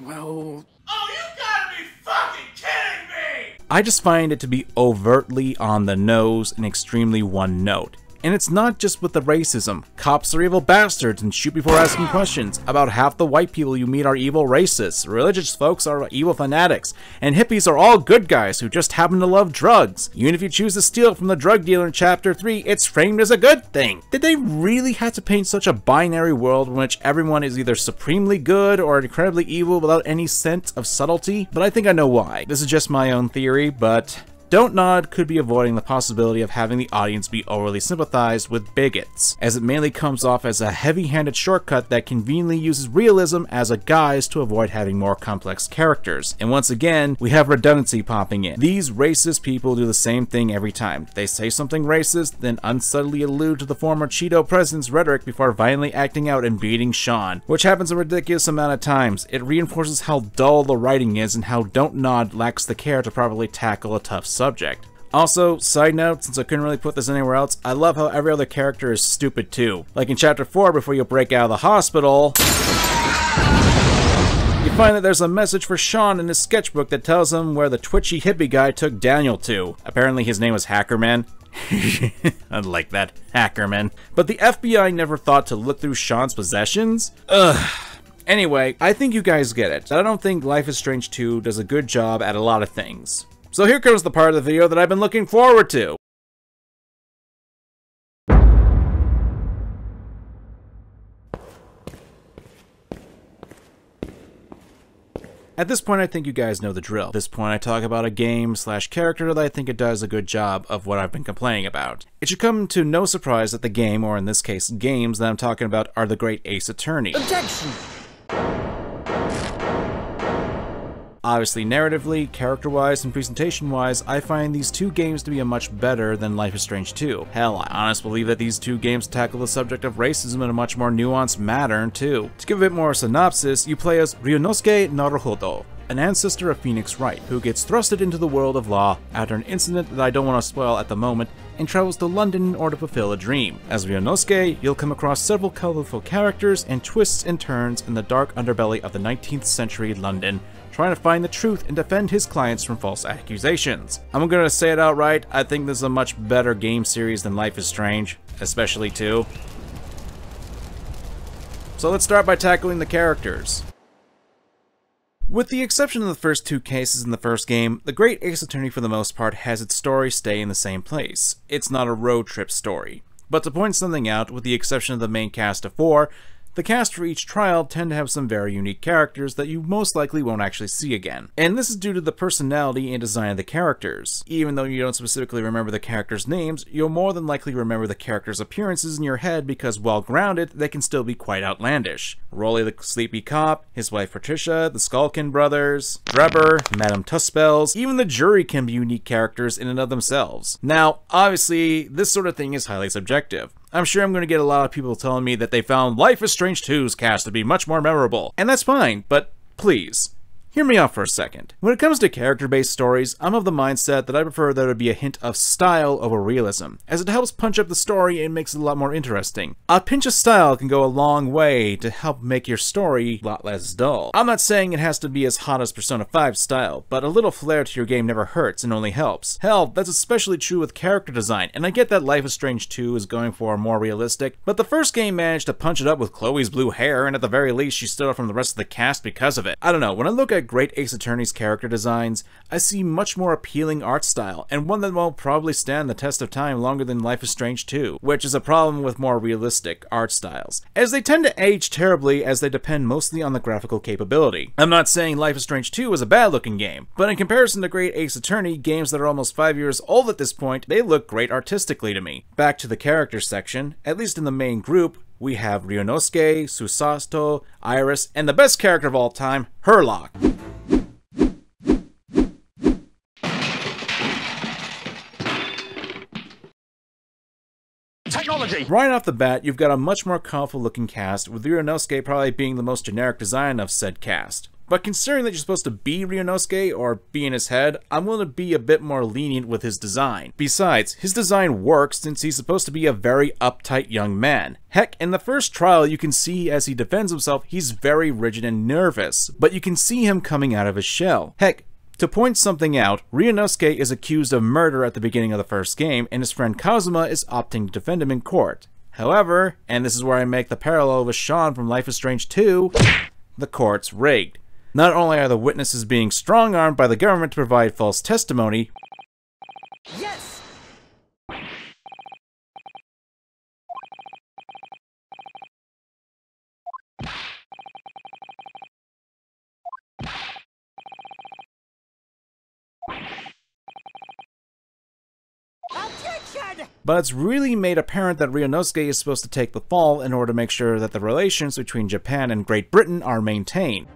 Well, Oh, you gotta be fucking kidding me! I just find it to be overtly on the nose and extremely one note. And it's not just with the racism. Cops are evil bastards and shoot before asking questions. About half the white people you meet are evil racists, religious folks are evil fanatics, and hippies are all good guys who just happen to love drugs. Even if you choose to steal from the drug dealer in chapter 3, it's framed as a good thing. Did they really have to paint such a binary world in which everyone is either supremely good or incredibly evil without any sense of subtlety? But I think I know why. This is just my own theory, but don't Nod could be avoiding the possibility of having the audience be overly sympathized with bigots, as it mainly comes off as a heavy-handed shortcut that conveniently uses realism as a guise to avoid having more complex characters. And once again, we have redundancy popping in. These racist people do the same thing every time. They say something racist, then unsubtly allude to the former Cheeto president's rhetoric before violently acting out and beating Sean, which happens a ridiculous amount of times. It reinforces how dull the writing is and how Don't Nod lacks the care to properly tackle a tough subject subject. Also, side note, since I couldn't really put this anywhere else, I love how every other character is stupid too. Like in chapter 4, before you break out of the hospital, you find that there's a message for Sean in his sketchbook that tells him where the twitchy hippie guy took Daniel to. Apparently his name was Hackerman. [laughs] I like that, Hackerman. But the FBI never thought to look through Sean's possessions? Ugh. Anyway, I think you guys get it. I don't think Life is Strange 2 does a good job at a lot of things. So here comes the part of the video that I've been looking forward to. At this point, I think you guys know the drill. At this point, I talk about a game slash character that I think it does a good job of what I've been complaining about. It should come to no surprise that the game, or in this case, games that I'm talking about are the great Ace Attorney. Objection! Obviously, narratively, character-wise, and presentation-wise, I find these two games to be a much better than Life is Strange 2. Hell, I honestly believe that these two games tackle the subject of racism in a much more nuanced manner, too. To give a bit more synopsis, you play as Ryunosuke Naruhodo, an ancestor of Phoenix Wright, who gets thrusted into the world of law after an incident that I don't want to spoil at the moment, and travels to London in order to fulfill a dream. As Ryunosuke, you'll come across several colorful characters and twists and turns in the dark underbelly of the 19th century London, trying to find the truth and defend his clients from false accusations. I'm gonna say it outright, I think this is a much better game series than Life is Strange, especially 2. So let's start by tackling the characters. With the exception of the first two cases in the first game, the Great Ace Attorney for the most part has its story stay in the same place. It's not a road trip story. But to point something out, with the exception of the main cast of four, the cast for each trial tend to have some very unique characters that you most likely won't actually see again. And this is due to the personality and design of the characters. Even though you don't specifically remember the characters' names, you'll more than likely remember the characters' appearances in your head because while grounded, they can still be quite outlandish. Rolly the sleepy cop, his wife Patricia, the Skulkin brothers, Drebber, Madame Tusspells, even the jury can be unique characters in and of themselves. Now, obviously, this sort of thing is highly subjective. I'm sure I'm going to get a lot of people telling me that they found Life is Strange 2's cast to be much more memorable. And that's fine, but please, Hear me out for a second. When it comes to character-based stories, I'm of the mindset that I prefer there to be a hint of style over realism, as it helps punch up the story and makes it a lot more interesting. A pinch of style can go a long way to help make your story a lot less dull. I'm not saying it has to be as hot as Persona 5 style, but a little flair to your game never hurts and only helps. Hell, that's especially true with character design, and I get that Life is Strange 2 is going for more realistic, but the first game managed to punch it up with Chloe's blue hair, and at the very least she stood out from the rest of the cast because of it. I don't know, when I look at great Ace Attorney's character designs, I see much more appealing art style, and one that will probably stand the test of time longer than Life is Strange 2, which is a problem with more realistic art styles, as they tend to age terribly as they depend mostly on the graphical capability. I'm not saying Life is Strange 2 is a bad looking game, but in comparison to Great Ace Attorney, games that are almost 5 years old at this point, they look great artistically to me. Back to the character section, at least in the main group, we have Ryunosuke, Susato, Iris, and the best character of all time, Herlock. Technology! Right off the bat, you've got a much more colorful looking cast, with Ryunosuke probably being the most generic design of said cast. But considering that you're supposed to be Ryunosuke or be in his head, I'm willing to be a bit more lenient with his design. Besides, his design works since he's supposed to be a very uptight young man. Heck, in the first trial, you can see as he defends himself, he's very rigid and nervous, but you can see him coming out of his shell. Heck, To point something out, Ryunosuke is accused of murder at the beginning of the first game, and his friend Kazuma is opting to defend him in court. However, and this is where I make the parallel with Sean from Life is Strange 2, the court's rigged. Not only are the witnesses being strong armed by the government to provide false testimony, Yes! But it's really made apparent that Ryunosuke is supposed to take the fall in order to make sure that the relations between Japan and Great Britain are maintained.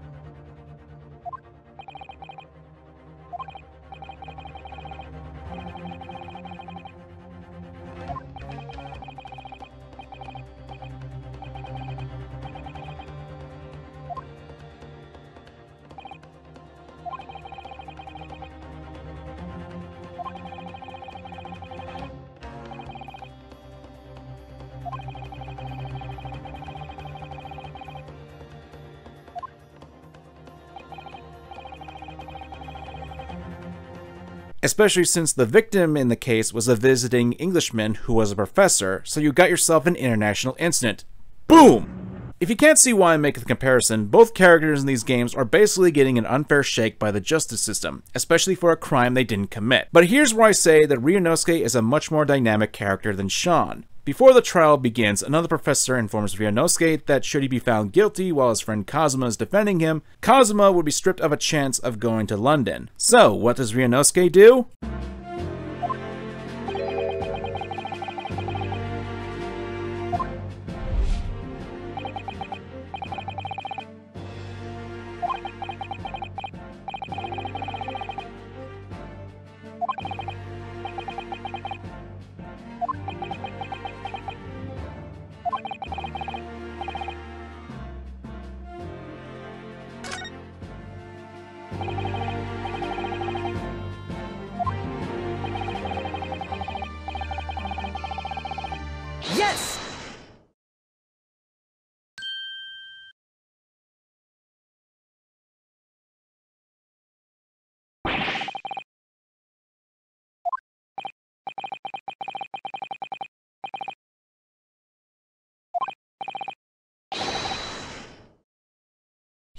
Especially since the victim in the case was a visiting Englishman who was a professor, so you got yourself an international incident. Boom! If you can't see why I make the comparison, both characters in these games are basically getting an unfair shake by the justice system, especially for a crime they didn't commit. But here's where I say that Ryunosuke is a much more dynamic character than Sean. Before the trial begins, another professor informs Ryunosuke that should he be found guilty while his friend Kazuma is defending him, Kazuma would be stripped of a chance of going to London. So, what does Ryunosuke do?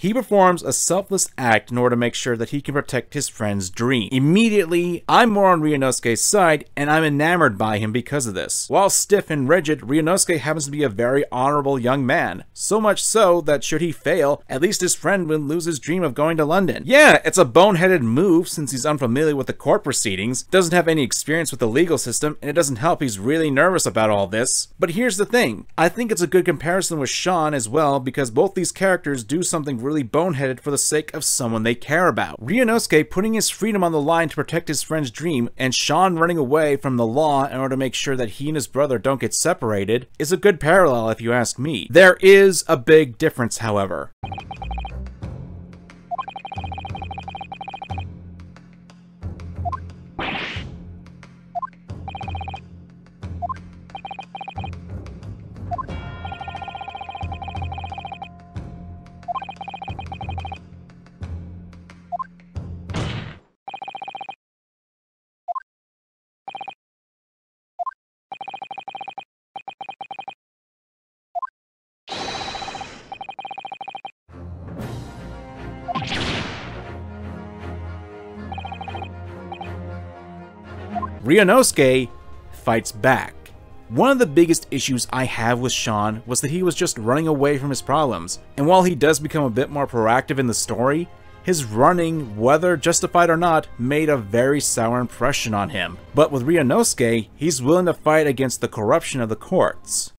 He performs a selfless act in order to make sure that he can protect his friend's dream. Immediately, I'm more on Ryunosuke's side, and I'm enamored by him because of this. While stiff and rigid, Ryunosuke happens to be a very honorable young man. So much so that should he fail, at least his friend would lose his dream of going to London. Yeah, it's a boneheaded move since he's unfamiliar with the court proceedings, doesn't have any experience with the legal system, and it doesn't help he's really nervous about all this. But here's the thing, I think it's a good comparison with Sean as well because both these characters do something really boneheaded for the sake of someone they care about. Ryunosuke putting his freedom on the line to protect his friend's dream, and Sean running away from the law in order to make sure that he and his brother don't get separated, is a good parallel if you ask me. There is a big difference, however. Ryunosuke fights back. One of the biggest issues I have with Sean was that he was just running away from his problems, and while he does become a bit more proactive in the story, his running, whether justified or not, made a very sour impression on him. But with Ryunosuke, he's willing to fight against the corruption of the courts.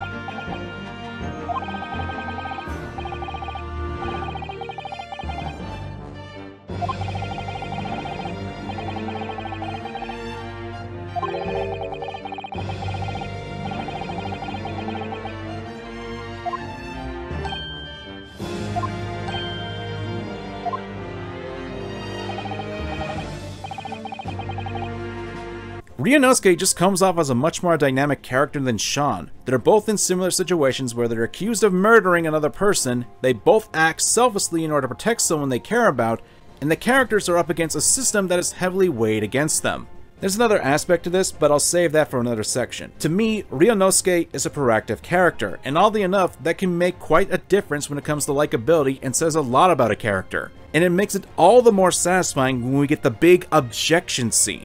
Ryunosuke just comes off as a much more dynamic character than Sean. They're both in similar situations where they're accused of murdering another person, they both act selflessly in order to protect someone they care about, and the characters are up against a system that is heavily weighed against them. There's another aspect to this, but I'll save that for another section. To me, Ryunosuke is a proactive character, and oddly enough, that can make quite a difference when it comes to likability and says a lot about a character. And it makes it all the more satisfying when we get the big objection scene.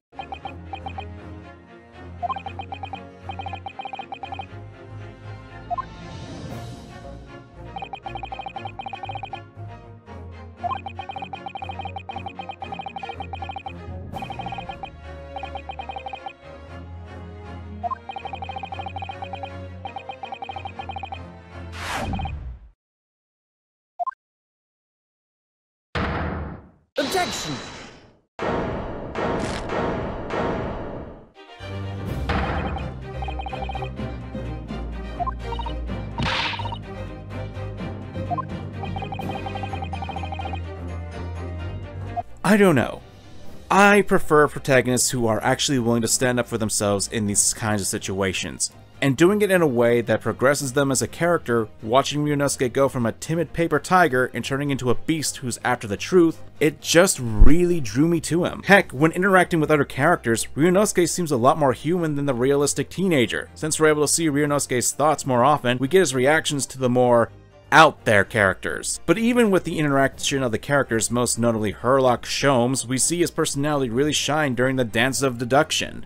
Objection! I don't know. I prefer protagonists who are actually willing to stand up for themselves in these kinds of situations, and doing it in a way that progresses them as a character, watching Ryunosuke go from a timid paper tiger and turning into a beast who's after the truth, it just really drew me to him. Heck, when interacting with other characters, Ryunosuke seems a lot more human than the realistic teenager. Since we're able to see Ryunosuke's thoughts more often, we get his reactions to the more out there characters. But even with the interaction of the characters, most notably Herlock Sholmes, we see his personality really shine during the Dance of Deduction.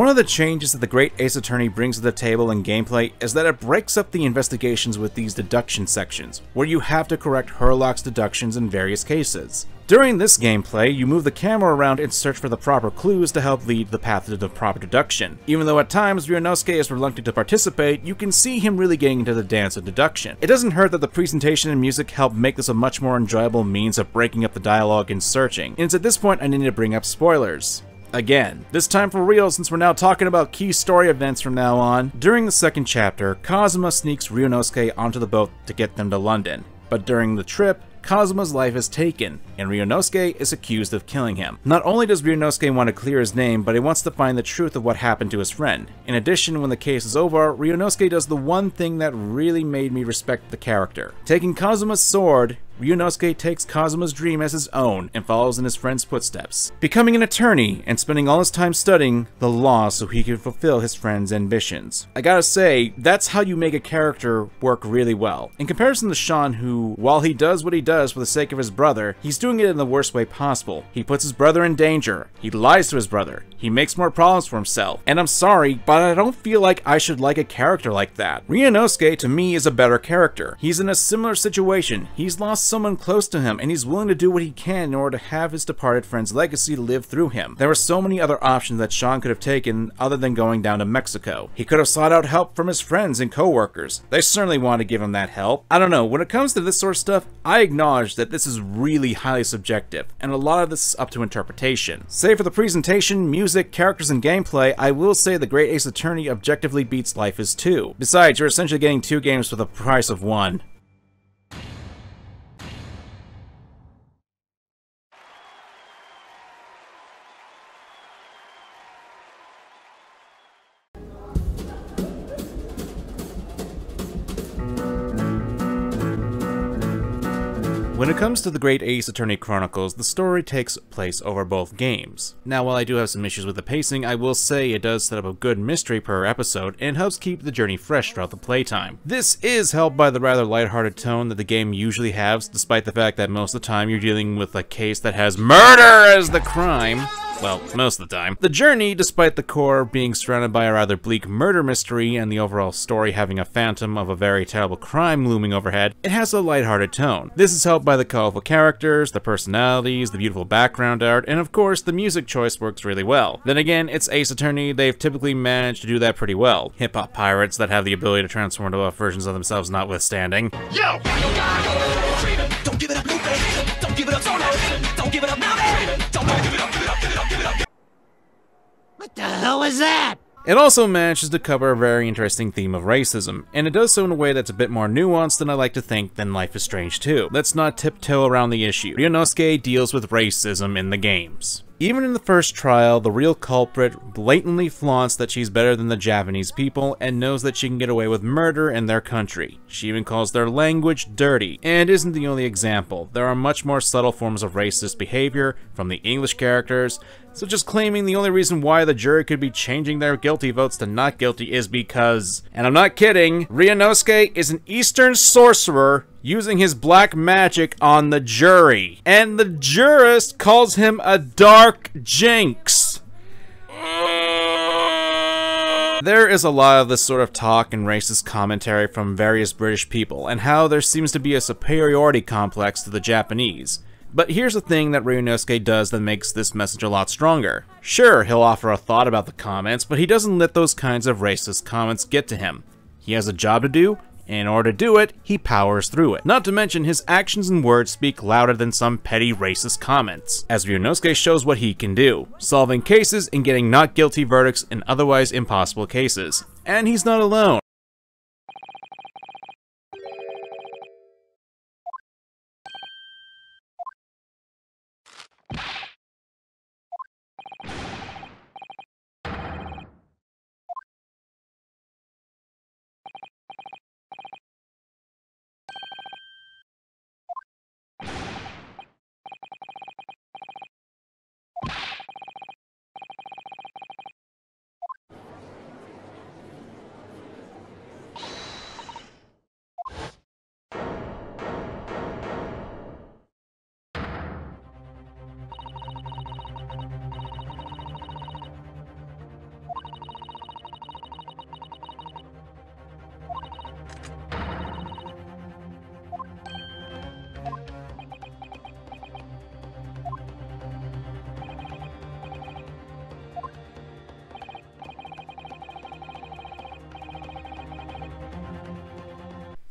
One of the changes that the Great Ace Attorney brings to the table in gameplay is that it breaks up the investigations with these deduction sections, where you have to correct Herlock's deductions in various cases. During this gameplay, you move the camera around and search for the proper clues to help lead the path to the proper deduction. Even though at times Ryunosuke is reluctant to participate, you can see him really getting into the dance of deduction. It doesn't hurt that the presentation and music help make this a much more enjoyable means of breaking up the dialogue and searching, and it's at this point I need to bring up spoilers. Again, this time for real since we're now talking about key story events from now on. During the second chapter, Kazuma sneaks Ryunosuke onto the boat to get them to London. But during the trip, Kazuma's life is taken, and Ryunosuke is accused of killing him. Not only does Ryunosuke want to clear his name, but he wants to find the truth of what happened to his friend. In addition, when the case is over, Ryunosuke does the one thing that really made me respect the character. Taking Kazuma's sword, Ryunosuke takes Kazuma's dream as his own and follows in his friend's footsteps, becoming an attorney and spending all his time studying the law so he can fulfill his friend's ambitions. I gotta say, that's how you make a character work really well. In comparison to Sean, who, while he does what he does for the sake of his brother, he's doing it in the worst way possible. He puts his brother in danger, he lies to his brother, he makes more problems for himself, and I'm sorry, but I don't feel like I should like a character like that. Ryunosuke, to me, is a better character. He's in a similar situation. He's lost someone close to him, and he's willing to do what he can in order to have his departed friend's legacy live through him. There were so many other options that Sean could have taken other than going down to Mexico. He could have sought out help from his friends and co-workers. They certainly want to give him that help. I don't know, when it comes to this sort of stuff, I acknowledge that this is really highly subjective, and a lot of this is up to interpretation. Save for the presentation, music, characters, and gameplay, I will say The Great Ace Attorney objectively beats Life is 2. Besides, you're essentially getting two games for the price of one. Comes to the Great Ace Attorney Chronicles, the story takes place over both games. Now, while I do have some issues with the pacing, I will say it does set up a good mystery per episode and helps keep the journey fresh throughout the playtime. This is helped by the rather lighthearted tone that the game usually has, despite the fact that most of the time you're dealing with a case that has murder as the crime. Well, most of the time. The journey, despite the core being surrounded by a rather bleak murder mystery and the overall story having a phantom of a very terrible crime looming overhead, it has a lighthearted tone. This is helped by the colorful characters, the personalities, the beautiful background art, and of course, the music choice works really well. Then again, it's Ace Attorney, they've typically managed to do that pretty well. Hip-hop pirates that have the ability to transform into versions of themselves notwithstanding. Yo! Don't give it up, Don't give it up, Don't give it up now, Don't give it up. What the hell was that? It also manages to cover a very interesting theme of racism, and it does so in a way that's a bit more nuanced than I like to think than Life is Strange 2. Let's not tiptoe around the issue. Ryunosuke deals with racism in the games. Even in the first trial, the real culprit blatantly flaunts that she's better than the Japanese people and knows that she can get away with murder in their country. She even calls their language dirty, and isn't the only example. There are much more subtle forms of racist behavior from the English characters, such as claiming the only reason why the jury could be changing their guilty votes to not guilty is because, and I'm not kidding, Ryunosuke is an Eastern sorcerer using his black magic on the jury. And the jurist calls him a dark jinx. There is a lot of this sort of talk and racist commentary from various British people, and how there seems to be a superiority complex to the Japanese. But here's the thing that Ryunosuke does that makes this message a lot stronger. Sure, he'll offer a thought about the comments, but he doesn't let those kinds of racist comments get to him. He has a job to do, and in order to do it, he powers through it. Not to mention, his actions and words speak louder than some petty racist comments, as Ryunosuke shows what he can do, solving cases and getting not guilty verdicts in otherwise impossible cases. And he's not alone.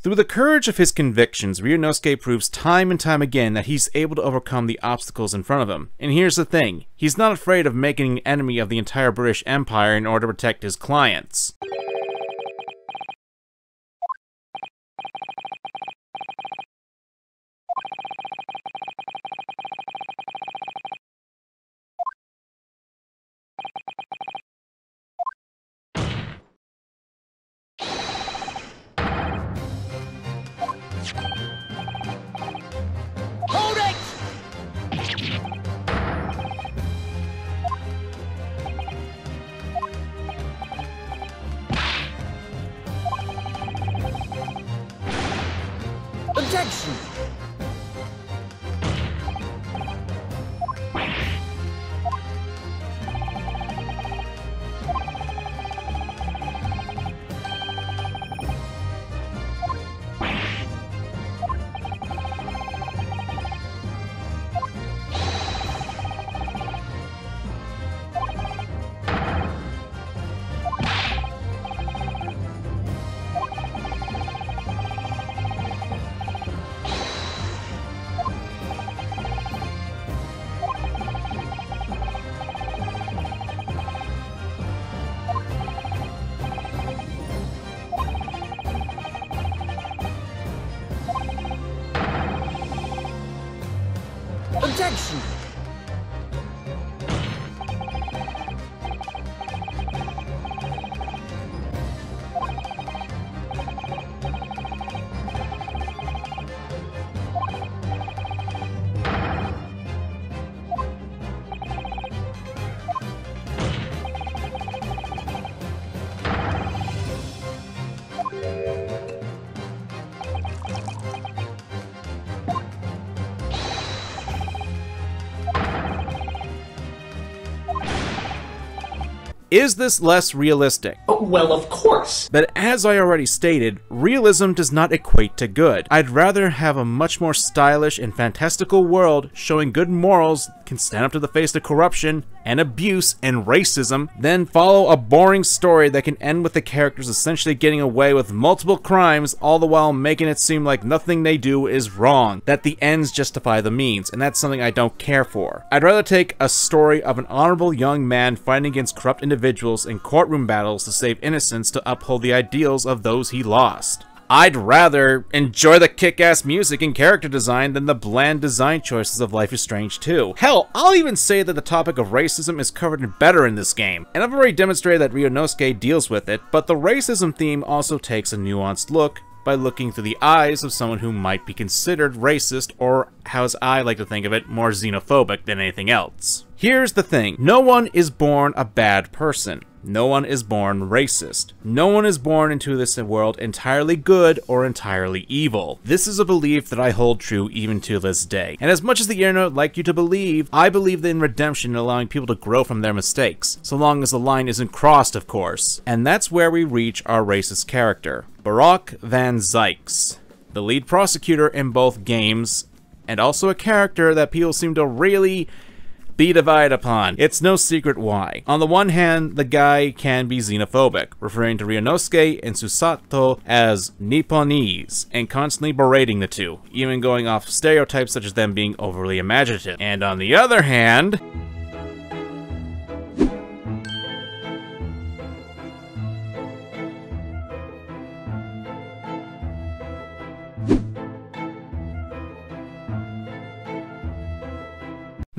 Through the courage of his convictions, Ryunosuke proves time and time again that he's able to overcome the obstacles in front of him. And here's the thing, he's not afraid of making an enemy of the entire British Empire in order to protect his clients. Is this less realistic? Oh, well, of course. But as I already stated, realism does not equate to good. I'd rather have a much more stylish and fantastical world showing good morals can stand up to the face of corruption and abuse and racism then follow a boring story that can end with the characters essentially getting away with multiple crimes all the while making it seem like nothing they do is wrong, that the ends justify the means, and that's something I don't care for. I'd rather take a story of an honorable young man fighting against corrupt individuals in courtroom battles to save innocence to uphold the ideals of those he lost. I'd rather enjoy the kick-ass music and character design than the bland design choices of Life is Strange 2. Hell, I'll even say that the topic of racism is covered better in this game, and I've already demonstrated that Ryunosuke deals with it, but the racism theme also takes a nuanced look by looking through the eyes of someone who might be considered racist or, as I like to think of it, more xenophobic than anything else. Here's the thing, no one is born a bad person. No one is born racist. No one is born into this world entirely good or entirely evil. This is a belief that I hold true even to this day. And as much as the internet would like you to believe, I believe in redemption and allowing people to grow from their mistakes. So long as the line isn't crossed, of course. And that's where we reach our racist character. Barok Van Zeiks, the lead prosecutor in both games, and also a character that people seem to really be divided upon. It's no secret why. On the one hand, the guy can be xenophobic, referring to Ryunosuke and Susato as Nipponese, and constantly berating the two, even going off stereotypes such as them being overly imaginative. And on the other hand,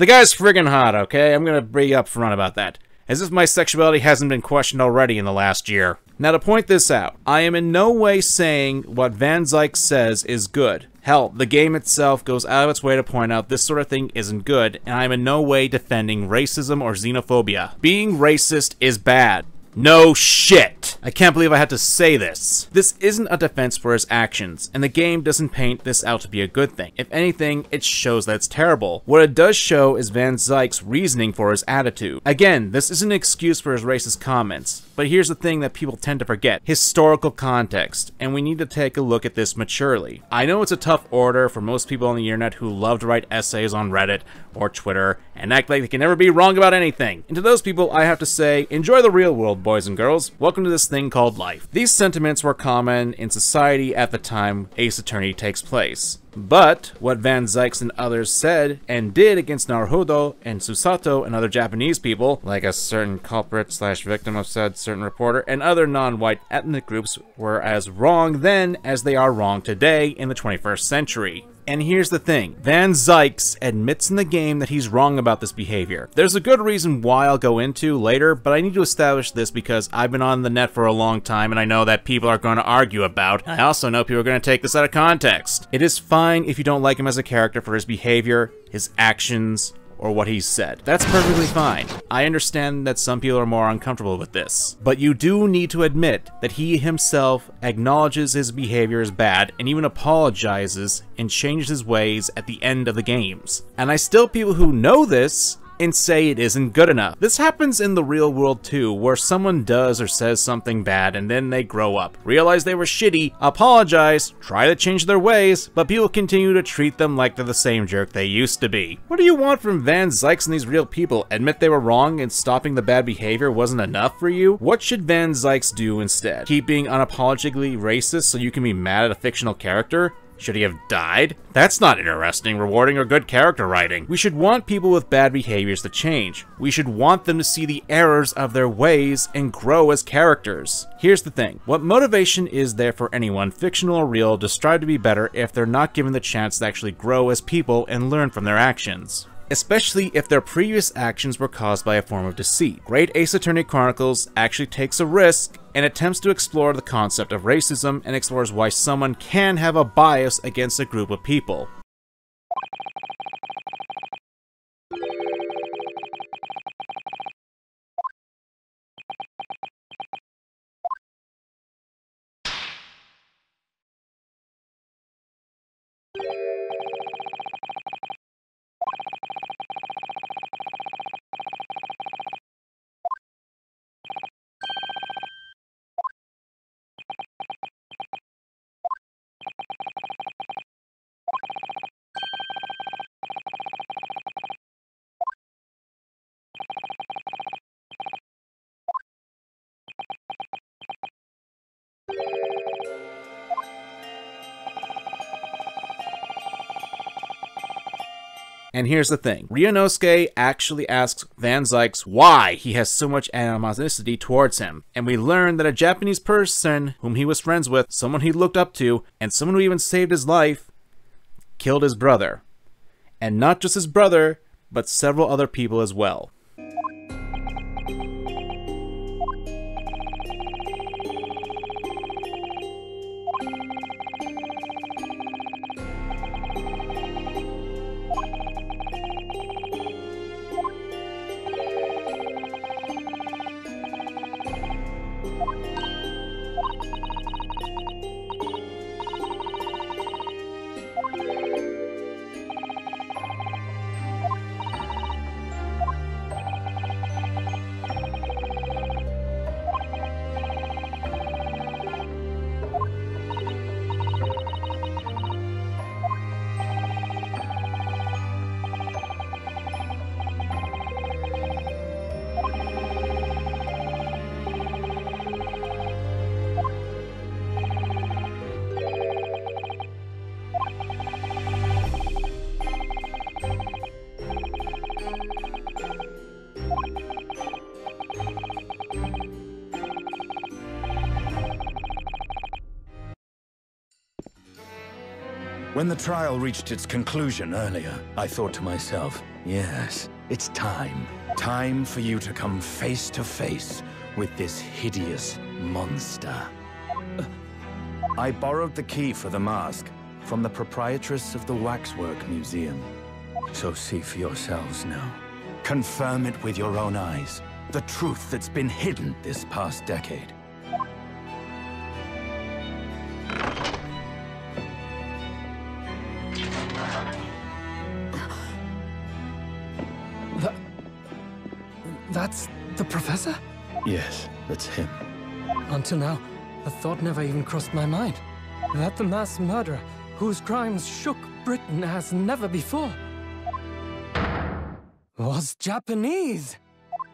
The guy's friggin' hot, okay? I'm gonna be upfront about that. As if my sexuality hasn't been questioned already in the last year. Now to point this out, I am in no way saying what Van Zeiks says is good. Hell, the game itself goes out of its way to point out this sort of thing isn't good, and I am in no way defending racism or xenophobia. Being racist is bad. No shit! I can't believe I had to say this. This isn't a defense for his actions, and the game doesn't paint this out to be a good thing. If anything, it shows that it's terrible. What it does show is Van Zeiks' reasoning for his attitude. Again, this isn't an excuse for his racist comments, but here's the thing that people tend to forget. Historical context, and we need to take a look at this maturely. I know it's a tough order for most people on the internet who love to write essays on Reddit or Twitter and act like they can never be wrong about anything. And to those people, I have to say, enjoy the real world, boys and girls. Welcome to this thing called life. These sentiments were common in society at the time Ace Attorney takes place. But what Van Zeiks and others said and did against Naruhodo and Susato and other Japanese people, like a certain culprit slash victim of said certain reporter and other non-white ethnic groups, were as wrong then as they are wrong today in the 21st century. And here's the thing, Van Zeiks admits in the game that he's wrong about this behavior. There's a good reason why I'll go into later, but I need to establish this because I've been on the net for a long time and I know that people are going to argue about. I also know people are going to take this out of context. It is fine if you don't like him as a character for his behavior, his actions, or what he's said. That's perfectly fine. I understand that some people are more uncomfortable with this. But you do need to admit that he himself acknowledges his behavior is bad and even apologizes and changes his ways at the end of the games. And I still people who know this and say it isn't good enough. This happens in the real world too, where someone does or says something bad and then they grow up, realize they were shitty, apologize, try to change their ways, but people continue to treat them like they're the same jerk they used to be. What do you want from Van Zeiks and these real people? Admit they were wrong and stopping the bad behavior wasn't enough for you? What should Van Zeiks do instead? Keep being unapologetically racist so you can be mad at a fictional character? Should he have died? That's not interesting, rewarding, or good character writing. We should want people with bad behaviors to change. We should want them to see the errors of their ways and grow as characters. Here's the thing. What motivation is there for anyone, fictional or real, to strive to be better if they're not given the chance to actually grow as people and learn from their actions? Especially if their previous actions were caused by a form of deceit. Great Ace Attorney Chronicles actually takes a risk and attempts to explore the concept of racism and explores why someone can have a bias against a group of people. And here's the thing Ryunosuke actually asks Van Zeiks why he has so much animosity towards him. And we learn that a Japanese person whom he was friends with, someone he looked up to, and someone who even saved his life, killed his brother. And not just his brother, but several other people as well. When the trial reached its conclusion earlier, I thought to myself, yes, it's time. Time for you to come face to face with this hideous monster. I borrowed the key for the mask from the proprietress of the Waxwork Museum. So see for yourselves now. Confirm it with your own eyes. The truth that's been hidden this past decade. Until now, the thought never even crossed my mind. That the mass murderer, whose crimes shook Britain as never before, was Japanese.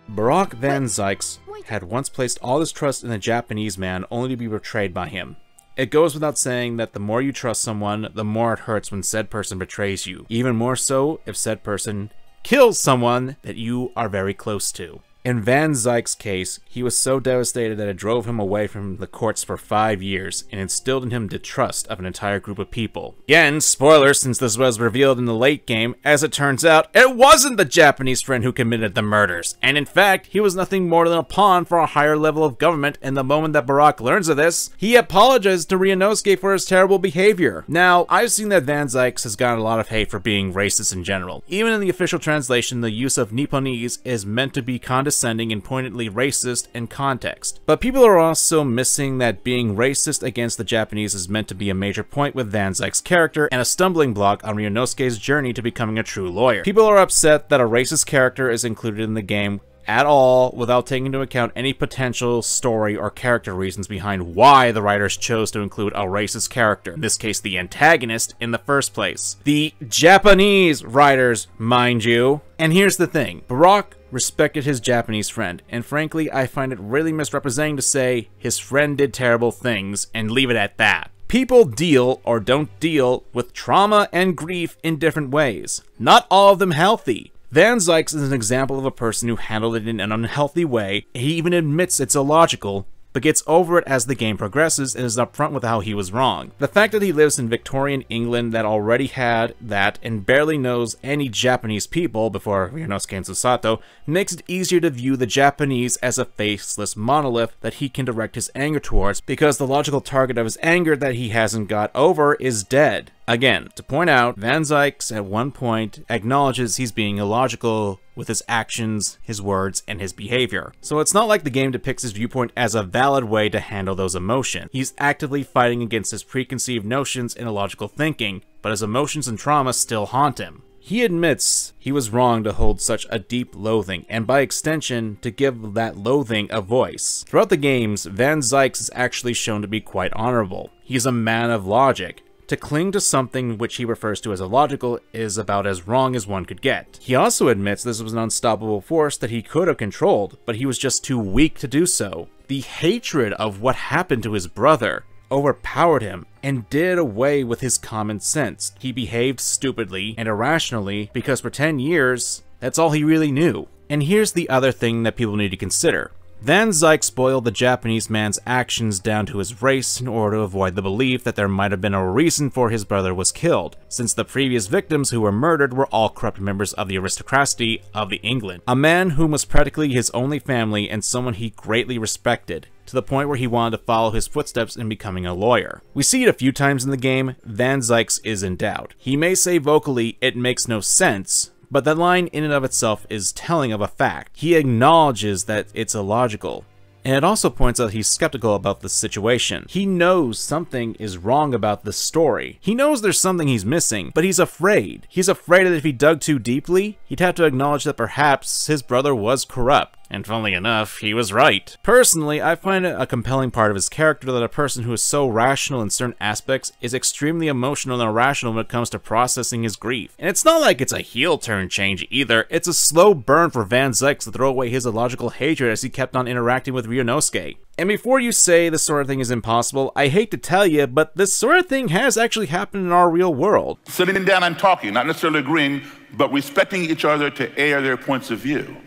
Barok Van Zeiks had once placed all his trust in a Japanese man only to be betrayed by him. It goes without saying that the more you trust someone, the more it hurts when said person betrays you. Even more so if said person kills someone that you are very close to. In Van Zeiks' case, he was so devastated that it drove him away from the courts for five years and instilled in him distrust of an entire group of people. Again, spoilers since this was revealed in the late game, as it turns out, it wasn't the Japanese friend who committed the murders, and in fact, he was nothing more than a pawn for a higher level of government, and the moment that Barok learns of this, he apologizes to Ryunosuke for his terrible behavior. Now, I've seen that Van Zeiks has gotten a lot of hate for being racist in general. Even in the official translation, the use of Nipponese is meant to be condescending and pointedly racist in context. But people are also missing that being racist against the Japanese is meant to be a major point with Van Zeiks' character and a stumbling block on Ryunosuke's journey to becoming a true lawyer. People are upset that a racist character is included in the game at all without taking into account any potential story or character reasons behind why the writers chose to include a racist character, in this case the antagonist, in the first place. The Japanese writers, mind you. And here's the thing, Barok respected his Japanese friend, and frankly I find it really misrepresenting to say his friend did terrible things and leave it at that. People deal or don't deal with trauma and grief in different ways. Not all of them healthy. Van Zeiks is an example of a person who handled it in an unhealthy way. He even admits it's illogical, but gets over it as the game progresses and is upfront with how he was wrong. The fact that he lives in Victorian England that already had that and barely knows any Japanese people before Ryunosuke and Susato makes it easier to view the Japanese as a faceless monolith that he can direct his anger towards because the logical target of his anger that he hasn't got over is dead. Again, to point out, Van Zeiks at one point acknowledges he's being illogical with his actions, his words, and his behavior. So it's not like the game depicts his viewpoint as a valid way to handle those emotions. He's actively fighting against his preconceived notions and illogical thinking, but his emotions and trauma still haunt him. He admits he was wrong to hold such a deep loathing, and by extension, to give that loathing a voice. Throughout the games, Van Zeiks is actually shown to be quite honorable. He's a man of logic, to cling to something which he refers to as illogical is about as wrong as one could get. He also admits this was an unstoppable force that he could have controlled, but he was just too weak to do so. The hatred of what happened to his brother overpowered him, and did away with his common sense. He behaved stupidly and irrationally because for 10 years, that's all he really knew. And here's the other thing that people need to consider. Van Zyke spoiled the Japanese man's actions down to his race in order to avoid the belief that there might have been a reason for his brother was killed, since the previous victims who were murdered were all corrupt members of the aristocracy of the England. A man whom was practically his only family and someone he greatly respected, to the point where he wanted to follow his footsteps in becoming a lawyer. We see it a few times in the game, Van Zeiks is in doubt. He may say vocally, it makes no sense, but that line in and of itself is telling of a fact. He acknowledges that it's illogical. And it also points out he's skeptical about the situation. He knows something is wrong about the story. He knows there's something he's missing, but he's afraid. He's afraid that if he dug too deeply, he'd have to acknowledge that perhaps his brother was corrupt. And funnily enough, he was right. Personally, I find it a compelling part of his character that a person who is so rational in certain aspects is extremely emotional and irrational when it comes to processing his grief. And it's not like it's a heel turn change either, it's a slow burn for Van Zeiks to throw away his illogical hatred as he kept on interacting with Ryunosuke. And before you say this sort of thing is impossible, I hate to tell you, but this sort of thing has actually happened in our real world. Sitting down and talking, not necessarily agreeing, but respecting each other to air their points of view.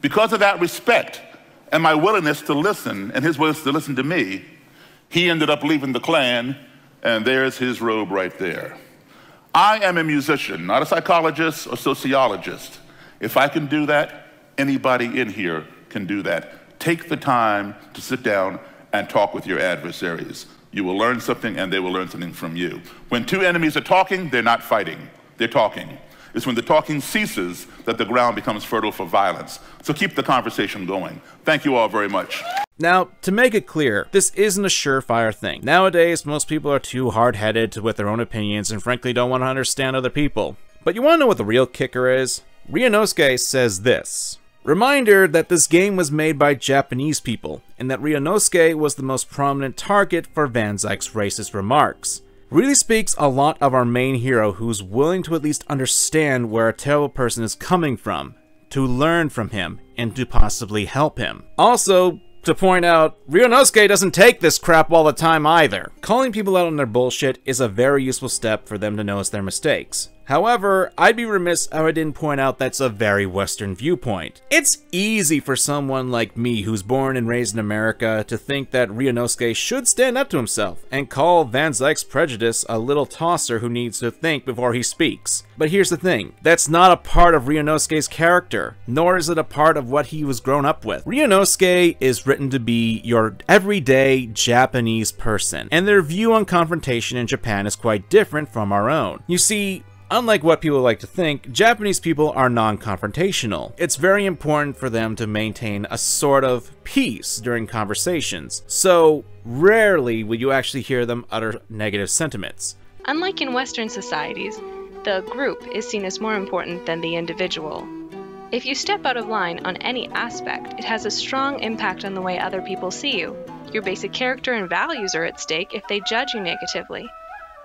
Because of that respect and my willingness to listen and his willingness to listen to me, he ended up leaving the Klan, and there's his robe right there. I am a musician, not a psychologist or sociologist. If I can do that, anybody in here can do that. Take the time to sit down and talk with your adversaries. You will learn something and they will learn something from you. When two enemies are talking, they're not fighting, they're talking. It's when the talking ceases that the ground becomes fertile for violence. So keep the conversation going. Thank you all very much. Now, to make it clear, this isn't a surefire thing. Nowadays, most people are too hard-headed to with their own opinions and frankly don't want to understand other people. But you want to know what the real kicker is? Ryunosuke says this. Reminder that this game was made by Japanese people, and that Ryunosuke was the most prominent target for Van Zeiks' racist remarks. Really speaks a lot of our main hero who's willing to at least understand where a terrible person is coming from, to learn from him, and to possibly help him. Also, to point out, Ryunosuke doesn't take this crap all the time either. Calling people out on their bullshit is a very useful step for them to notice their mistakes. However, I'd be remiss if I didn't point out that's a very Western viewpoint. It's easy for someone like me who's born and raised in America to think that Ryunosuke should stand up to himself and call Van Zeiks' prejudice a little tosser who needs to think before he speaks. But here's the thing, that's not a part of Ryunosuke's character, nor is it a part of what he was grown up with. Ryunosuke is written to be your everyday Japanese person, and their view on confrontation in Japan is quite different from our own. You see, Unlike what people like to think, Japanese people are non-confrontational. It's very important for them to maintain a sort of peace during conversations, so rarely will you actually hear them utter negative sentiments. Unlike in Western societies, the group is seen as more important than the individual. If you step out of line on any aspect, it has a strong impact on the way other people see you. Your basic character and values are at stake if they judge you negatively.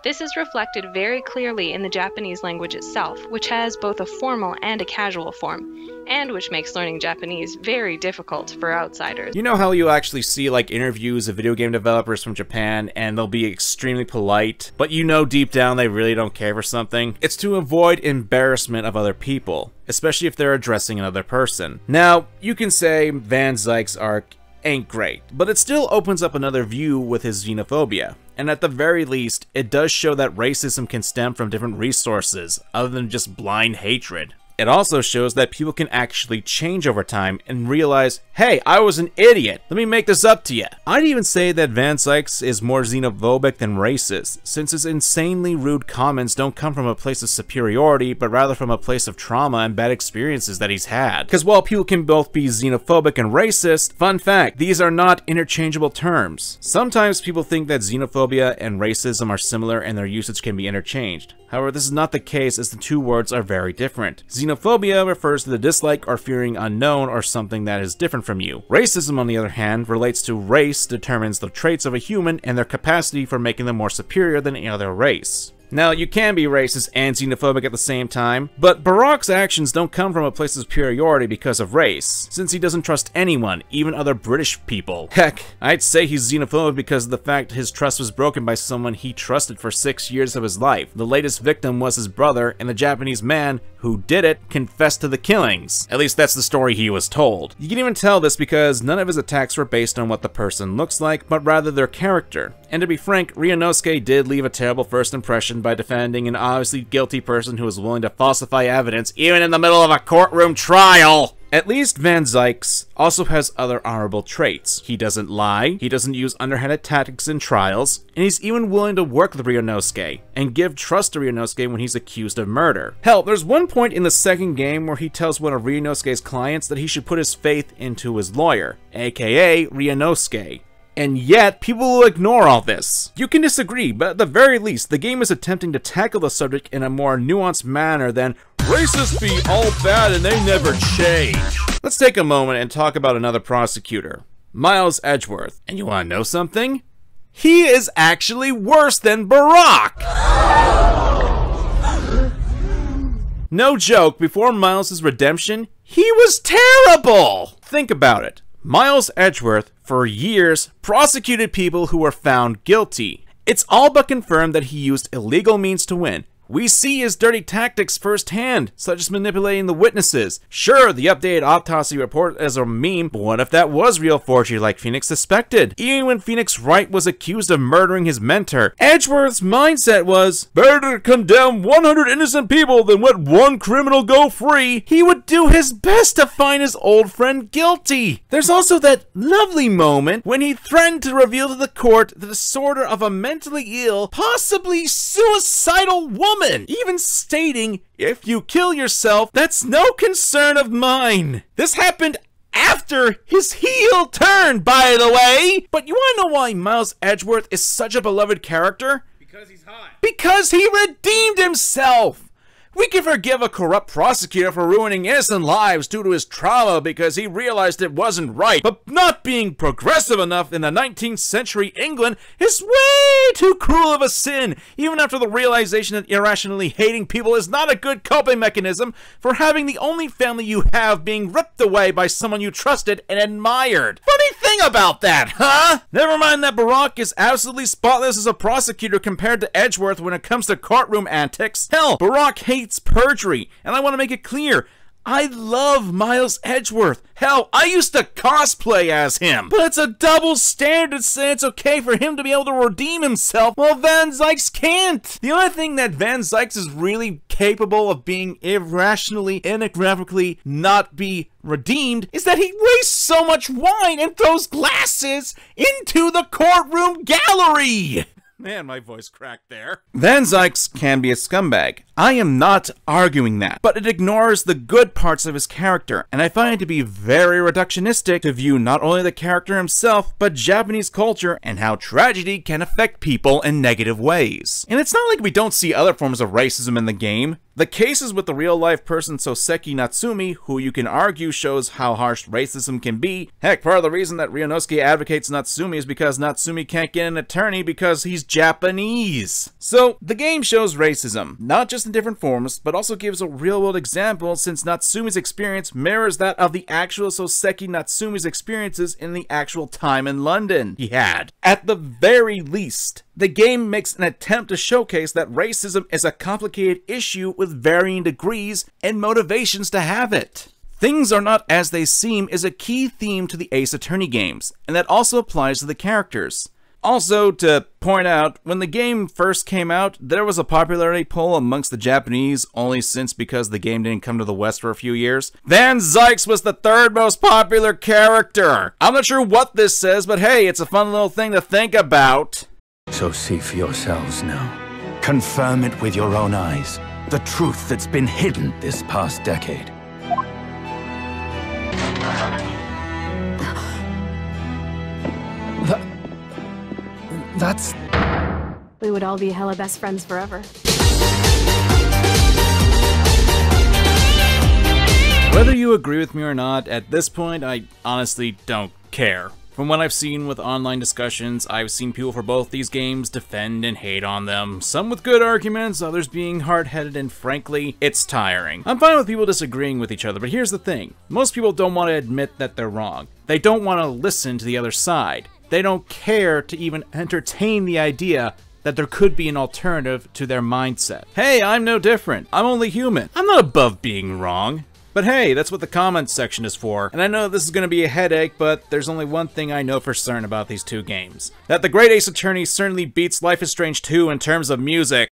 This is reflected very clearly in the Japanese language itself, which has both a formal and a casual form, and which makes learning Japanese very difficult for outsiders. You know how you actually see like interviews of video game developers from Japan and they'll be extremely polite, but you know deep down they really don't care for something? It's to avoid embarrassment of other people, especially if they're addressing another person. Now, you can say Van Zeiks' arc ain't great, but it still opens up another view with his xenophobia. And at the very least, it does show that racism can stem from different resources, other than just blind hatred. It also shows that people can actually change over time and realize, hey, I was an idiot. Let me make this up to you. I'd even say that Van Zeiks' is more xenophobic than racist, since his insanely rude comments don't come from a place of superiority, but rather from a place of trauma and bad experiences that he's had. Because while people can both be xenophobic and racist, fun fact, these are not interchangeable terms. Sometimes people think that xenophobia and racism are similar and their usage can be interchanged. However, this is not the case as the two words are very different. Xenophobia refers to the dislike or fearing unknown or something that is different from you. Racism, on the other hand, relates to race determines the traits of a human and their capacity for making them more superior than any other race. Now, you can be racist and xenophobic at the same time, but Barok's actions don't come from a place of superiority because of race, since he doesn't trust anyone, even other British people. Heck, I'd say he's xenophobic because of the fact his trust was broken by someone he trusted for six years of his life. The latest victim was his brother, and the Japanese man who did it confessed to the killings. At least that's the story he was told. You can even tell this because none of his attacks were based on what the person looks like, but rather their character. And to be frank, Ryunosuke did leave a terrible first impression by defending an obviously guilty person who was willing to falsify evidence even in the middle of a courtroom trial. At least Van Zeiks also has other honorable traits. He doesn't lie, he doesn't use underhanded tactics in trials, and he's even willing to work with Ryunosuke and give trust to Ryunosuke when he's accused of murder. Hell, there's one point in the second game where he tells one of Ryunosuke's clients that he should put his faith into his lawyer, aka Ryunosuke. And yet, people will ignore all this. You can disagree, but at the very least, the game is attempting to tackle the subject in a more nuanced manner than Racists be all bad and they never change. Let's take a moment and talk about another prosecutor, Miles Edgeworth. And you wanna know something? He is actually worse than Barok! No joke, before Miles' redemption, he was terrible! Think about it. Miles Edgeworth, for years, prosecuted people who were found guilty. It's all but confirmed that he used illegal means to win, we see his dirty tactics firsthand, such as manipulating the witnesses. Sure, the updated autopsy report is a meme, but what if that was real forgery like Phoenix suspected? Even when Phoenix Wright was accused of murdering his mentor, Edgeworth's mindset was, better to condemn 100 innocent people than let one criminal go free. He would do his best to find his old friend guilty. There's also that lovely moment when he threatened to reveal to the court the disorder of a mentally ill, possibly suicidal woman woman, even stating, if you kill yourself, that's no concern of mine. This happened after his heel turn, by the way. But you wanna know why Miles Edgeworth is such a beloved character? Because he's hot. Because he redeemed himself. We can forgive a corrupt prosecutor for ruining innocent lives due to his trauma because he realized it wasn't right, but not being progressive enough in the 19th century England is way too cruel of a sin, even after the realization that irrationally hating people is not a good coping mechanism for having the only family you have being ripped away by someone you trusted and admired. Funny thing about that, huh? Never mind that Barok is absolutely spotless as a prosecutor compared to Edgeworth when it comes to courtroom antics. Hell, Barok hates hates perjury, and I want to make it clear. I love Miles Edgeworth. Hell, I used to cosplay as him. But it's a double standard to say it's okay for him to be able to redeem himself while Van Zeiks can't. The only thing that Van Zeiks is really capable of being irrationally, anagraphically not be redeemed is that he wastes so much wine and throws glasses into the courtroom gallery. Man, my voice cracked there. Van Zeiks can be a scumbag. I am not arguing that, but it ignores the good parts of his character, and I find it to be very reductionistic to view not only the character himself, but Japanese culture and how tragedy can affect people in negative ways. And it's not like we don't see other forms of racism in the game. The cases with the real life person Soseki Natsumi, who you can argue shows how harsh racism can be. Heck, part of the reason that Ryunosuke advocates Natsumi is because Natsumi can't get an attorney because he's Japanese. So, the game shows racism, not just in different forms, but also gives a real world example since Natsumi's experience mirrors that of the actual Soseki Natsumi's experiences in the actual time in London he had. At the very least, the game makes an attempt to showcase that racism is a complicated issue with varying degrees and motivations to have it. Things are not as they seem is a key theme to the Ace Attorney games, and that also applies to the characters. Also, to point out, when the game first came out, there was a popularity poll amongst the Japanese, only since because the game didn't come to the West for a few years. Van Zeiks was the third most popular character! I'm not sure what this says, but hey, it's a fun little thing to think about. So see for yourselves now. Confirm it with your own eyes. The truth that's been hidden this past decade. That... That's... We would all be hella best friends forever. Whether you agree with me or not, at this point, I honestly don't care. From what I've seen with online discussions, I've seen people for both these games defend and hate on them, some with good arguments, others being hard-headed, and frankly, it's tiring. I'm fine with people disagreeing with each other, but here's the thing. Most people don't want to admit that they're wrong. They don't want to listen to the other side. They don't care to even entertain the idea that there could be an alternative to their mindset. Hey, I'm no different. I'm only human. I'm not above being wrong. But hey, that's what the comments section is for, and I know this is going to be a headache, but there's only one thing I know for certain about these two games. That the Great Ace Attorney certainly beats Life is Strange 2 in terms of music.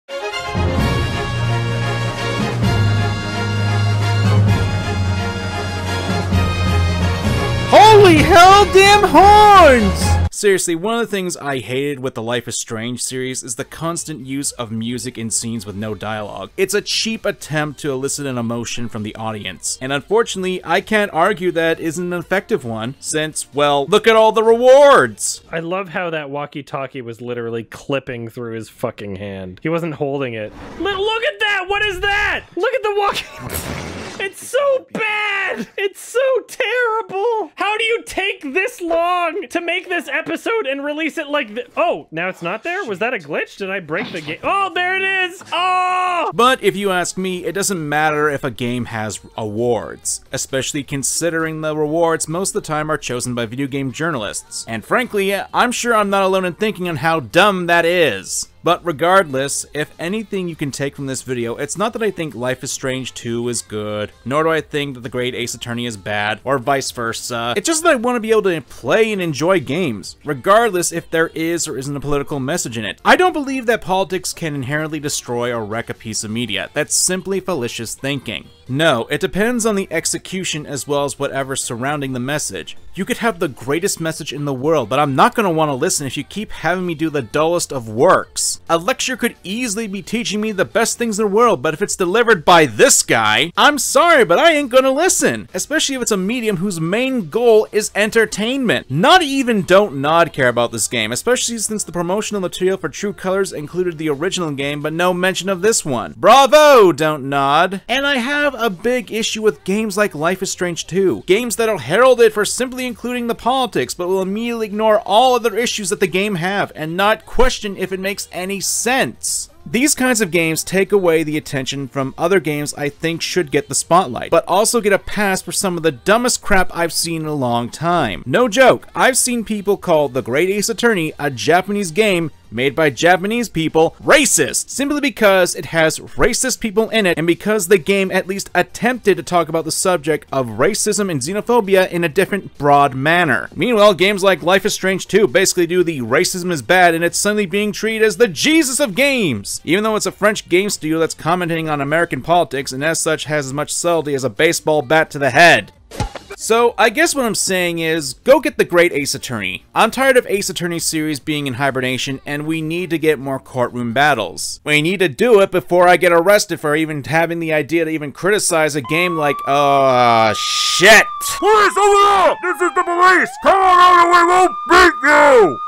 Holy hell, damn horns! Seriously, one of the things I hated with the Life is Strange series is the constant use of music in scenes with no dialogue. It's a cheap attempt to elicit an emotion from the audience, and unfortunately, I can't argue that isn't an effective one, since, well, look at all the rewards! I love how that walkie-talkie was literally clipping through his fucking hand. He wasn't holding it. Look, at that! What is that? Look at the walkie... [laughs] It's so bad! It's so terrible! How do you take this long to make this episode and release it like? Oh, now it's not there? Was that a glitch? Did I break the game? Oh, there it is! Oh! But if you ask me, it doesn't matter if a game has awards, especially considering the rewards most of the time are chosen by video game journalists. And frankly, I'm sure I'm not alone in thinking on how dumb that is. But regardless, if anything you can take from this video, it's not that I think Life is Strange 2 is good, nor do I think that The Great Ace Attorney is bad, or vice versa. It's just that I want to be able to play and enjoy games, regardless if there is or isn't a political message in it. I don't believe that politics can inherently destroy or wreck a piece of media. That's simply fallacious thinking. No, it depends on the execution as well as whatever surrounding the message. You could have the greatest message in the world, but I'm not going to want to listen if you keep having me do the dullest of works. A lecture could easily be teaching me the best things in the world, but if it's delivered by this guy, I'm sorry, but I ain't gonna listen. Especially if it's a medium whose main goal is entertainment. Not even Don't Nod care about this game, especially since the promotional material for True Colors included the original game, but no mention of this one. Bravo, Don't Nod. And I have a big issue with games like Life is Strange 2. Games that are heralded for simply including the politics, but will immediately ignore all other issues that the game have, and not question if it makes any sense. These kinds of games take away the attention from other games I think should get the spotlight, but also get a pass for some of the dumbest crap I've seen in a long time. No joke, I've seen people call The Great Ace Attorney a Japanese game made by Japanese people racist, simply because it has racist people in it and because the game at least attempted to talk about the subject of racism and xenophobia in a different broad manner. Meanwhile, games like Life is Strange 2 basically do the racism is bad and it's suddenly being treated as the Jesus of games, even though it's a French game studio that's commenting on American politics and as such has as much subtlety as a baseball bat to the head. So, I guess what I'm saying is, go get the Great Ace Attorney. I'm tired of Ace Attorney series being in hibernation, and we need to get more courtroom battles. We need to do it before I get arrested for even having the idea to even criticize a game like, uh, shit! Police, over there! This is the police! Come on out or we won't beat you!